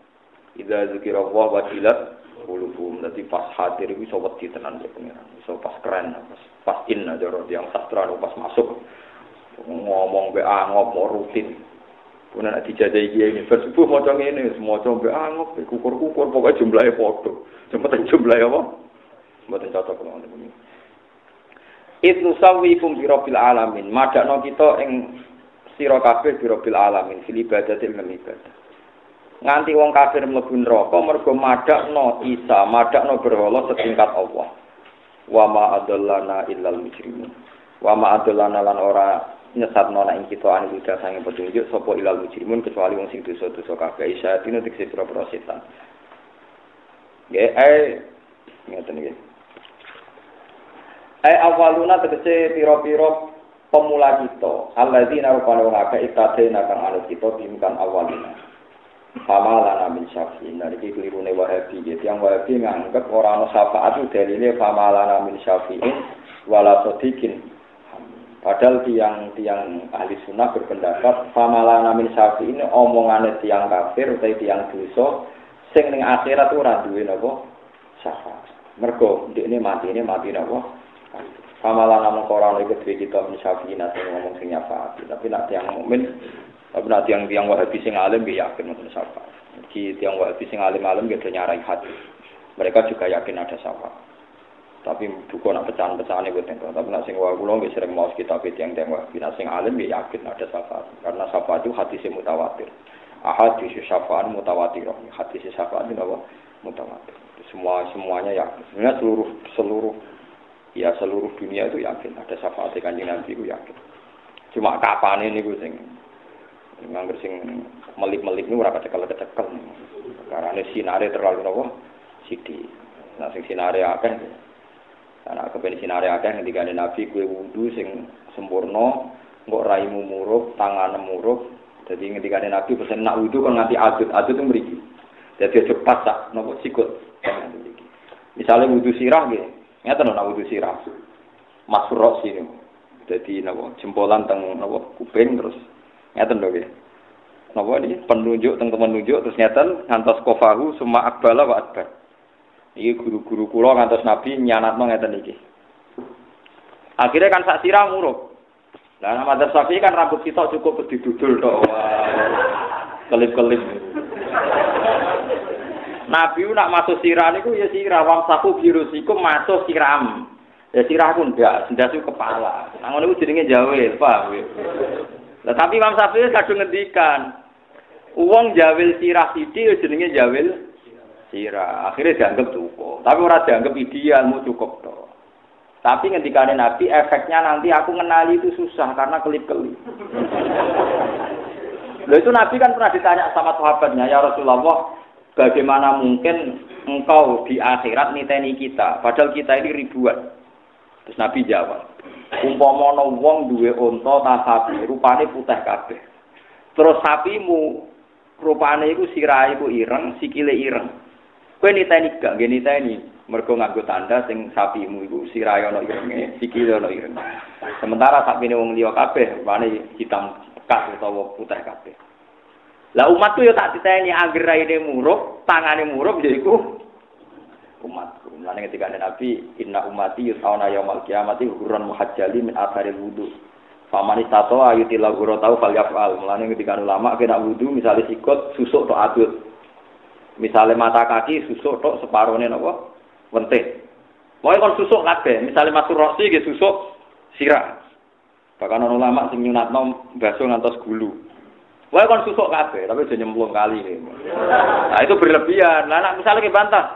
Idza zikira Allah wajilat qulubuhum. Dadi pas hadir iso wedi tenan ya pengiran. Iso pas keren pas pas in aja yang sastra pas masuk ngomong be angop mau rutin. Pun nak dijajah iki ini bersubuh maca ngene maca be angop kukur-kukur pokoknya jumlahnya foto. Cepet jumlahnya apa? Mboten cocok ngono ini. Itu sawikum bi rabbil alamin. Madakno kita ing sira kabeh bi rabbil alamin fil ibadati ibadah. Nganti wong kafir mlebu neraka mergo madakno Isa, madakno berhala setingkat Allah. Wa ma adallana illal mujrimun. Wa ma adallana lan ora nyesatno nek kita ane budak sange petunjuk sapa ilal mujrimun kecuali wong sing dosa-dosa kabeh. Isa dino dikse pira-pira setan. Nggih, eh ngeten iki. Eh awaluna tegese pira-pira pemula kita. Alladzina rupane wong akeh itadena kang anut kita bimkan awalina. Fama lana min syafi'in. Nah, ini kelirune wahabi. Jadi yang wahabi nganggep orang ana syafaat itu dalilnya fama lana min syafi'in wala sodikin. Padahal tiang tiang ahli sunnah berpendapat fama lana min syafi'in omongannya tiang kafir atau tiang dosa sing ning akhirat ora duwe napa syafaat. Mergo ini mati ini mati napa? Fama lana mung ora ana kita min syafi'in sing ngomong sing nyafaat. Tapi nak tiang mukmin tapi nanti yang tiang wahabi sing alim dia yakin untuk syafaat. Jadi tiang wahabi sing alim alim dia nyarai hati. Mereka juga yakin ada syafaat. Tapi bukan nak pecahan-pecahan itu tengok. Tapi nak sing wahabi lo sering mau kitab tiang tiang wahabi. Nak sing alim dia yakin ada syafaat. Karena syafaat itu hati si mutawatir. Ahad di syafaat mutawatir. Hati si syafaat itu apa? Mutawatir. Semua semuanya yakin. Sebenarnya seluruh seluruh ya seluruh dunia itu yakin ada syafaat kanjeng Nabi itu yakin. Cuma kapan ini gue sing Nganggur sing melip-melip ini ora kecekel-kecekel. Karena sinare terlalu nopo sidi. Nah sing sinare akeh. Nah kepen sinare akeh ketika Nabi kue wudu sing sempurna, nggak raimu muruk, tangan muruk. Jadi ketika Nabi pesen nak wudu kan nganti adut, adut itu meriki. Jadi aja pas tak nopo sikut. Misalnya wudu sirah gitu, nyata nak wudu sirah. Masuk sini. Jadi nopo jempolan teng nopo kuping terus Ngeten lho nggih. Napa ini penunjuk teng penunjuk terus ngeten ngantos kofahu semua akbala wa akbar. Iki guru-guru kula ngantos Nabi nyanatno ngeten iki. Akhirnya kan sak sirah muruk. Lah nama Syafi'i kan rambut kita cukup didudul tok. Kelip-kelip. Nabi nak masuk sirah niku ya sirah wam saku birusikum masuk siram. Ya sirah pun ndak, ndak kepala. Nang ngono jenenge jawil, paham ya? Nah, tapi Imam Syafi'i kadung ngendikan, uang jawil sirah sidi ya jenenge jawil sirah. Akhirnya dianggap cukup. Tapi orang dianggap ideal, mau cukup toh. Tapi ngendikane Nabi efeknya nanti aku ngenali itu susah karena kelip-kelip. Loh itu Nabi kan pernah ditanya sama sahabatnya, ya Rasulullah, bagaimana mungkin engkau di akhirat niteni kita, padahal kita ini ribuan. Terus Nabi jawab, umpama ana wong duwe unta ta sapi rupane putih kabeh terus sapimu rupane iku sirahe iku ireng sikile ireng kowe niteni gak nggih niteni mergo nganggo tanda sing sapimu iku sirahe ana irenge sikile ana ireng sementara sapine wong liya kabeh rupane hitam pekat utawa putih kabeh lah umatku ya tak diteni anggere raine murup tangane murup yaiku umatku. Mulane ketika ada Nabi, inna umati yus'auna yaumal kiamati hukuran muhajjali min atharil wudu. Famani tato ayu tila guro tau fal yafal. Mulane ketika ulama kena wudu misalnya sikut susuk tok adut. Misalnya mata kaki susuk tok separone napa? Wentih. Mau kon susuk kabeh, misalnya masuk rosi ge susuk sirah. Bahkan orang ulama sing nyunatno baso ngantos gulu. Wae kon susuk kabeh, tapi aja nyemplung kali. Nah, itu berlebihan. Lah nek misalnya ke bantah,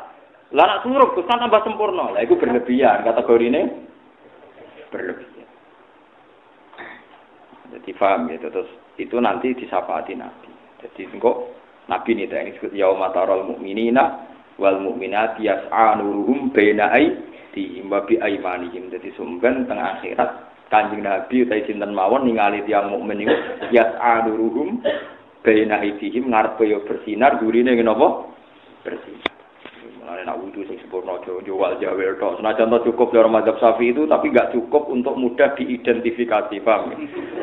lah nak suruh terus kan tambah sempurna. Lah itu berlebihan kategori ini berlebihan. Jadi paham gitu terus itu nanti disapati Nabi. Jadi kok Nabi ini ini disebut yaumatarul mu'minina wal mu'minati yas'a nuruhum baina aydihim wa bi aymanihim. Jadi sumben tengah akhirat Kanjeng Nabi utai sinten mawon ningali tiang mukmin niku yas'a nuruhum baina aydihim ngarepe yo bersinar gurine napa? Bersinar. Mulane nak wudhu sing sempurna jual jawel tok. Senajan to cukup dari mazhab Syafi'i itu tapi nggak cukup untuk mudah diidentifikasi, paham?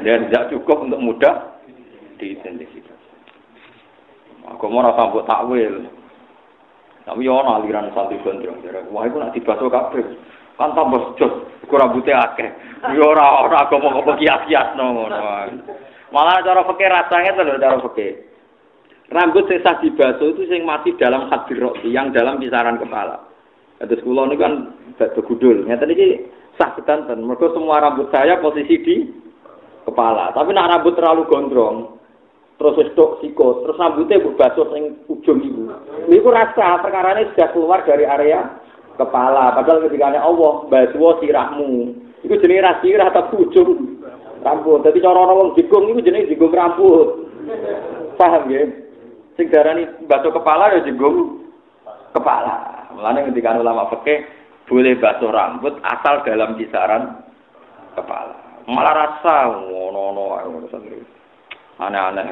Dan nggak cukup untuk mudah diidentifikasi. Aku mau rasa buat takwil. Tapi ya ana aliran santri gondrong. Wah, itu nak dibaso kabeh. Kan tambah jos, iku rambutnya akeh. Ya ora ora agama apa kias-kias ngono. Malah cara fikih rasanya itu cara fikih. Rambut sesah dibaso itu sing masih dalam hadir yang dalam kisaran kepala. Terus kula ini kan batu gudul. Nyata ini sah ketanten. Mereka semua rambut saya posisi di kepala. Tapi nak rambut terlalu gondrong, terus stok sikut, terus rambutnya basuh yang ujung ibu. Ini rasa perkara ini sudah keluar dari area kepala. Padahal ketika Allah basuh sirahmu, itu jenis rasirah atau ujung rambut. Jadi cara orang jigung itu jenis jigung rambut. Paham ya? Sing darani basuh kepala ya jigung kepala. Mulanya ketika ulama fikih boleh basuh rambut asal dalam kisaran kepala. Malah rasa ngono-ngono aneh-aneh.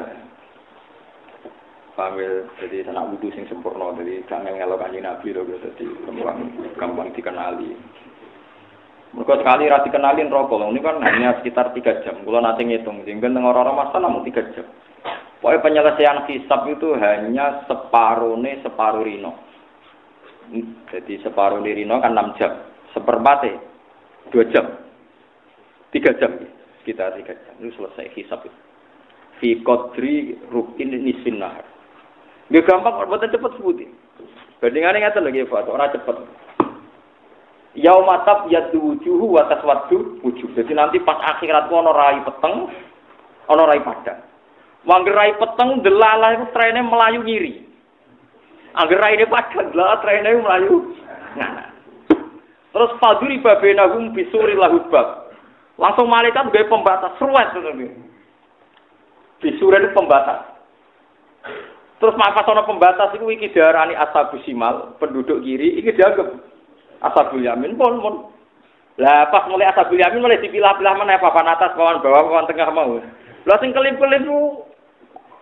Pamil jadi anak wudhu sing sempurna jadi jangan ngelok kanji nabi loh jadi gampang gampang dikenali. Mereka sekali rasi kenalin rokok, ini kan hanya sekitar tiga jam. Kalau nanti ngitung, sehingga dengan orang-orang masa namun tiga jam. Pokoknya penyelesaian hisap itu hanya separuh nih separuh rino. Jadi separuh di rino kan enam jam, seperempatnya dua jam, tiga jam, kita tiga jam itu selesai hisap itu. Fi kodri rukin nisfin nahar. Gak gampang, buatan cepet sebutin. Bandingannya ngeten lagi Pak, orang cepet. Yaumatab yadu wujuhu watas wadu wujuh. Jadi nanti pas akhirat ono rai peteng, ono rai padang. Wangger rai peteng delalah itu trennya melayu ngiri. Angger rai ini padang delalah trennya melayu. Nah. Terus faduri babenahum bisuri lahubab. Langsung malaikat gue pembatas itu. Bisuri itu pembatas. Terus maka sono pembatas itu iki diarani ashabu simal, penduduk kiri, iki dianggap ashabul yamin pun pun. Lah pas mulai ashabul yamin mulai dipilah-pilah mana papan atas, papan bawah, papan tengah mau. Lah sing kelip-kelip ku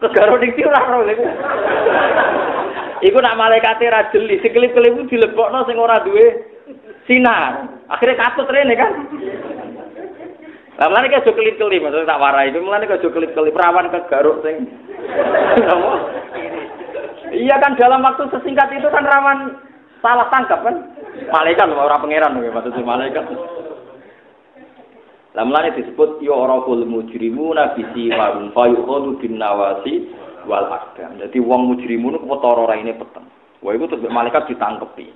kegaro ning ora ora iku. Iku nak malaikat ra jeli, sing kelip-kelip ku dilebokno sing ora duwe sinar. Akhirnya katut rene kan. Lah mulane kok kelip-kelip, maksudnya tak warai itu mulane kok kelip-kelip rawan kegaruk sing Iya kan dalam waktu sesingkat itu kan rawan salah tangkap kan. Malaikat orang pangeran maksudnya malaikat. Lah mulane disebut ya oraful mujrimuna bisi warun fayukhadu bin nawasi wal aqdam. Dadi wong mujrimun ku perkara raine peteng. Wah iku terus malaikat ditangkepi.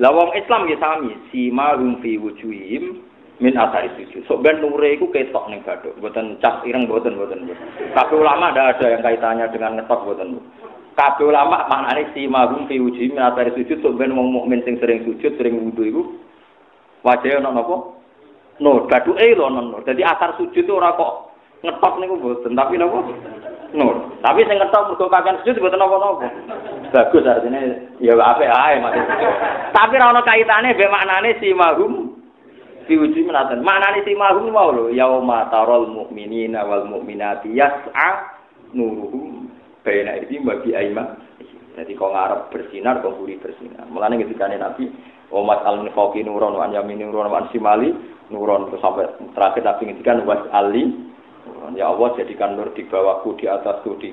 Lah wong Islam ya sami, sima rum fi wujuhim min asari sujud. Sok ben nure iku ketok ning bathuk, mboten cap ireng mboten mboten. Kabeh ulama ndak ada yang kaitannya dengan ngetok mboten. Kabeh ulama maknane si mahum fi uji min asari sujud sok ben wong mukmin sing sering sujud, sering wudu iku wajahe ana napa? Nur, bathuke lho ana nur. Dadi asar sujud ora kok ngetok niku mboten, tapi napa? Nur. Tapi sing ngetok mergo kakean sujud mboten napa-napa. Bagus artinya ya apik ae. Tapi ora ana kaitane be maknane si mahum diuji menaten. Mana nih timahum mau lo? Yauma tarol mu'minina wal mu'minati yas'a nuruhum baina ini bagi aima. Jadi kau ngarep bersinar, kau buri bersinar. Mulane ketika Nabi, Omat al nifaqi nuron wa yamin nuron wa simali nuron terus sampai terakhir Nabi ngendikan was ali Ya Allah jadikan nur di bawahku, di atasku, di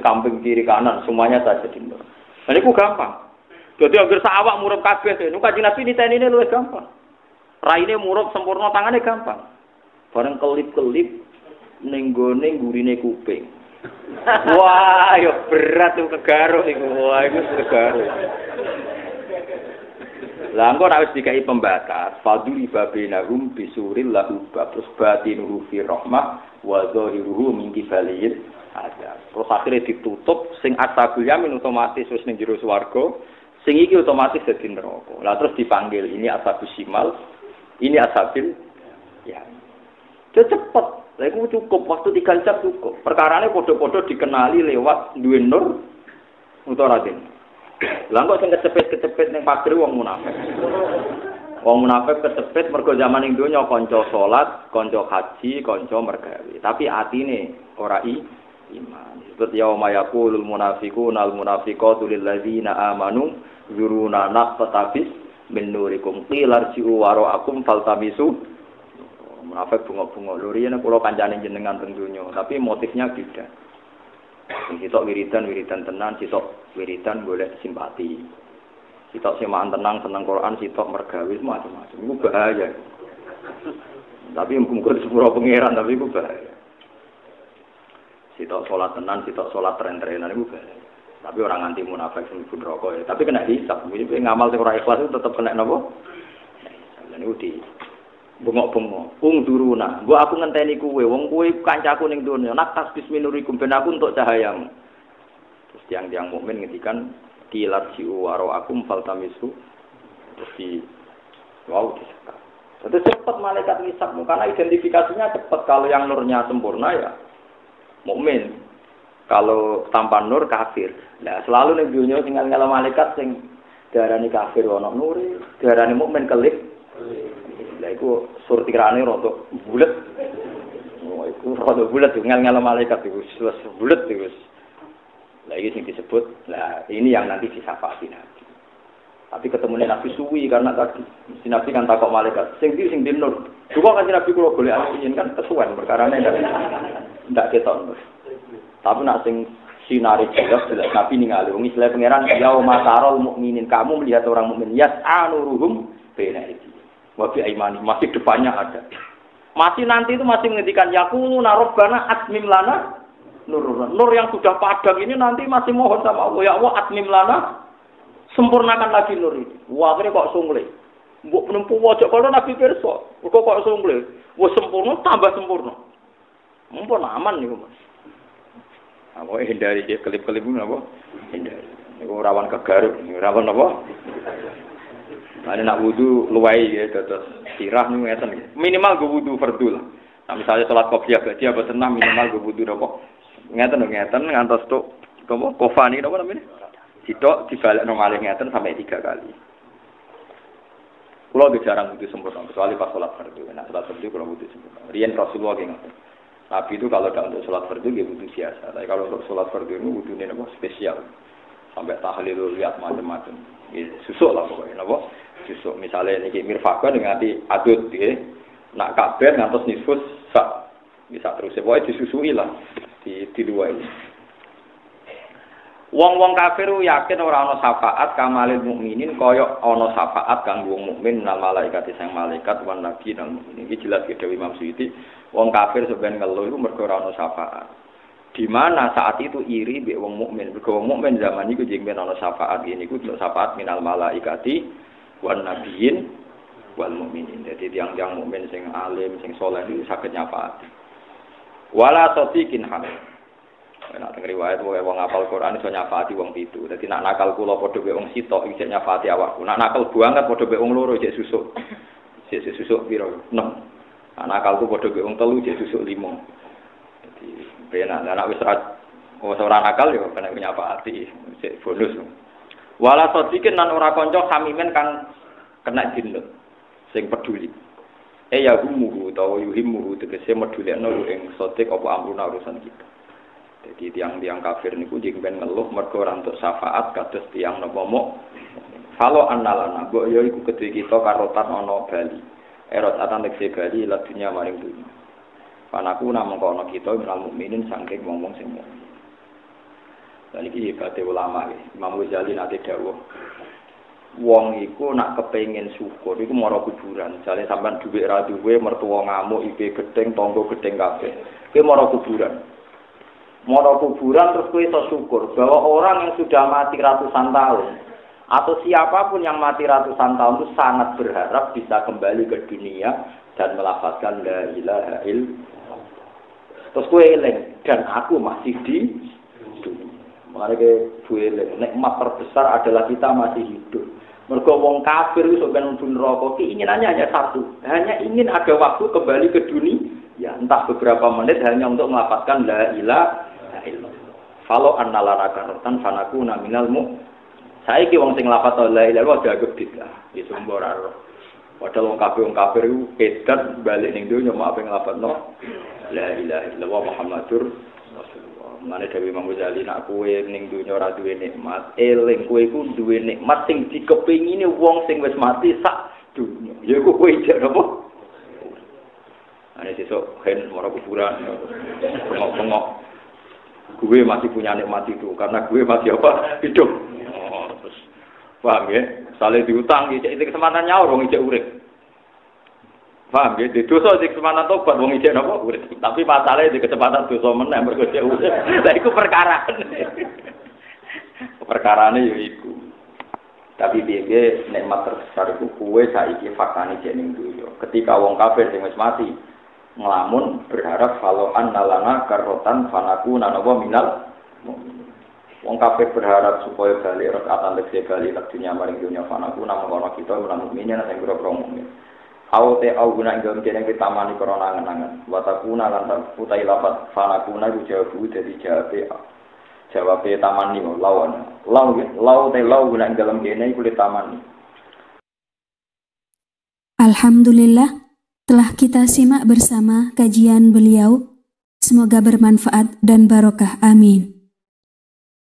kamping kiri kanan, semuanya saja di nur. Dan itu gampang. Jadi agar sawak murab kabeh, itu kaji Nabi ini ini lebih gampang. Raine murup sempurna tangane gampang. Bareng kelip-kelip ning gone gurine kuping. [LAUGHS] Wah, yo berat tuh kegaro iku. Wah, iku kegaro. Lah engko nek wis dikai pembatas, faduli babinahum bisuril lahu terus batinuhu fi rahmah wa zahiruhu min kibalil ada. Terus akhirnya ditutup sing asabul yamin otomatis wis ning jero swarga, sing iki otomatis dadi neraka. Lah terus dipanggil ini asabus simal, ini asabil ya. Itu cepet. Lah itu cukup waktu tiga jam cukup. Perkara ini podo-podo dikenali lewat duwe nur utawa raden. Lah kok sing kecepet-kecepet ning pager wong munafik. Wong munafik kecepet mergo zaman ing donya kanca salat, kanca haji, kanca mergawe. Tapi atine ora i iman. Seperti yauma yaqulul munafiquna al munafiqatu lil ladzina amanu zuruna naqtabis min nurikum waro akum faltamisu Munafik bunga-bunga. Lho riyen kula kancane jenengan teng tapi motifnya beda. Sitok wiridan wiridan tenan, sitok wiridan golek simpati. Sitok semaan tenang seneng Quran, sitok mergawi macam-macam. Iku bahaya. Tapi muga sepuro pangeran tapi iku bahaya. Sitok sholat tenan, sitok sholat tren-trenan iku bahaya. Tapi orang anti munafik sing pun rokok ya. Tapi kena hisap. Jadi ngamal sing ora ikhlas itu tetap kena napa? Nah, niku di bengok-bengok. Ung duruna. Gua aku ngenteni kuwe. Wong kuwe kancaku ning dunya. Nak tas bisminurikum ben aku untuk cahayamu. Terus tiang-tiang mukmin ngendikan kilat si waro akum faltamisu. Terus di wow disekat. Itu cepat malaikat ngisapmu karena identifikasinya cepat. Kalau yang nurnya sempurna ya mukmin. Kalau tanpa nur kafir. Nah, selalu ning dunya tinggal ngelo malaikat sing diarani kafir ana nuri, diarani mukmin kelip. Lah iku surtirane rada bulet. Oh, iku rada bulet ngel-ngel malaikat iku wis bulet iku. Lah iki sing disebut, lah ini yang nanti disafaati Nabi. Tapi ketemu Nabi suwi karena tadi si Nabi kan takok malaikat. Sing di sing di nur. Juga kan si Nabi kula golek angin kan kesuwen perkara ndak ndak ketok. Tapi nak sing sinari jelas jelas Nabi ningali wong istilah pangeran yauma tarol mukminin kamu melihat orang mukmin yas anuruhum baina Wabi Aimani masih depannya ada. Masih nanti itu masih menghentikan yakulu narobana atmim lana nur nur yang sudah padam ini nanti masih mohon sama Allah ya Allah atmim lana sempurnakan lagi nur ini. Wah ini kok sungle. Mbok penempuh wajah kalau Nabi perso, kok kok sungle. Wah sempurna tambah sempurna. Mumpun aman nih mas. Apa hindari dia kelip-kelip apa? Hindari. Ini rawan kegaruk, rawan apa? Nah, nak wudhu luwai ya, terus sirah nih ngeten. Minimal gue wudhu fardu lah. Nah, misalnya sholat kopiah berarti apa tenang minimal gue wudhu apa? Ngeten ngeten ngantos tuh kamu kofani apa namanya? Sitok dibalik normalnya ngeten sampai tiga kali. Kulo jarang wudhu sempurna, kecuali pas sholat fardu. Nah, sholat fardu kalau wudhu sempurna. Rian Rasulullah yang Nabi itu kalau tidak untuk sholat fardu dia wudhu biasa. Tapi kalau untuk sholat fardu wudhu ini apa? Spesial. Sampai tahlil lihat macam-macam. Susuk lah pokoknya, apa? Susuk. Misalnya ini mirfakon dengan nanti adut, ya. Nak kabeh ngantos nisfus sak. Bisa terus. Pokoknya disusui lah. Di, di dua ini. Wong-wong kafir yakin ora ana syafaat kamalil mukminin kaya ana syafaat kang wong mukmin nal malaikat sing malaikat wan nabi nal mukmin. Iki jelas ke Imam Suyuti. Wong kafir sebenarnya ngeluh iku mergo ora ana syafaat. Di mana saat itu iri mbek wong mukmin. Mergo wong mukmin zaman iku jeng ben ana syafaat ini iku syafaat minal malaikati wan nabiyin wal mukminin. Jadi tiang-tiang mukmin sing alim, sing soleh itu saged nyafaati. Wala sotikin hamil. Nak teng riwayat wae wong apal Quran iso nyafaati wong pitu. Dadi nak nakal kula padha mek wong sitok isih nyafaati awakku. Nak nakal banget padha mek wong loro isih susuk. Isih susuk pira? 6. Nak nakalku padha mek wong telu isih susuk 5. Dadi penak anak wis wis ora nakal yo kena nyafaati isih bonus. Wala sadikin nan ora kanca kamimen kang kena jinnut sing peduli. Eh ya humuhu utawa yuhimuhu tegese medulekno ing sotik apa amruna urusan kita. Jadi tiang-tiang kafir niku jeng ben ngeluh mergo ora entuk syafaat kados tiang napa mo. Falo annalana mbok yo iku kedhe kita karotan ana Bali. Erot atan tekse Bali la dunya maring dunya. Panaku namung kono kita minal mukminin wong-wong sing mukmin. Dan hebate ulama ya. Imam Ghazali nate dawuh. Wong iku nak kepengin syukur iku mara kuburan. Jale sampean dhuwit ra duwe, mertua ngamuk, ibe gedeng, tangga gedeng kabeh. Ki mara kuburan. Mau kuburan terus kue iso syukur bahwa orang yang sudah mati ratusan tahun atau siapa pun yang mati ratusan tahun itu sangat berharap bisa kembali ke dunia dan melafazkan la ilaha illallah. Terus kue eling dan aku masih di dunia. Makanya kue eling nikmat terbesar adalah kita masih hidup. Mergo wong kafir itu ben mlebu neraka keinginannya hanya satu, hanya ingin ada waktu kembali ke dunia, ya entah beberapa menit hanya untuk melafazkan la ilaha illallah. Falo annalana karotan fanaku naminal mu. Saiki wong sing lafat la ilaha illallah dianggap bidah. Ya sumber aro. Padahal wong kafir wong kafir iku edan balik ning donya mau apa nglafadzno la ilaha illallah Muhammadur Rasulullah. Mane Dewi Imam Ghazali nak kowe ning donya ora duwe nikmat, eling kowe iku duwe nikmat sing dikepingine wong sing wis mati sak dunya. Ya iku kowe ijek napa? Ane sesuk hen ora kuburan. Bengok-bengok. Gue masih punya nikmat itu karena gue masih apa? Hidup. Oh, terus paham ya? Saling diutang, itu kesempatan nyawa wong ijek urip. Paham ya? Di dosa di kesempatan tobat wong ijek napa urip. Tapi masalahnya di kesempatan dosa meneh mergo ijek urip. [LAUGHS] Lah iku perkara. [LAUGHS] Perkarane ya iku. Tapi dia nikmat terbesar itu kue saiki faktane jening dunya. Ketika wong kafir sing wis mati, ngelamun berharap kalau analana karotan fanaku nanawa minal Wong kabeh berharap supaya bali rakaatan tegese bali dunia maring dunia fanaku namun kono kita menawa mukminin sing kira-kira mukmin. Au te au guna ing dalem kene kita mani krana angen-angen. Wa takuna lan putai lapat fanakuna ku jawabu dadi jawabe jawabe tamani lawan. Lau lau te lau guna ing dalem kene iku tamani. Alhamdulillah telah kita simak bersama kajian beliau. Semoga bermanfaat dan barokah. Amin.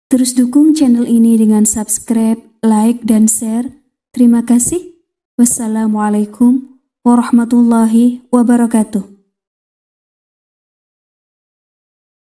Terus dukung channel ini dengan subscribe, like, dan share. Terima kasih. Wassalamualaikum warahmatullahi wabarakatuh.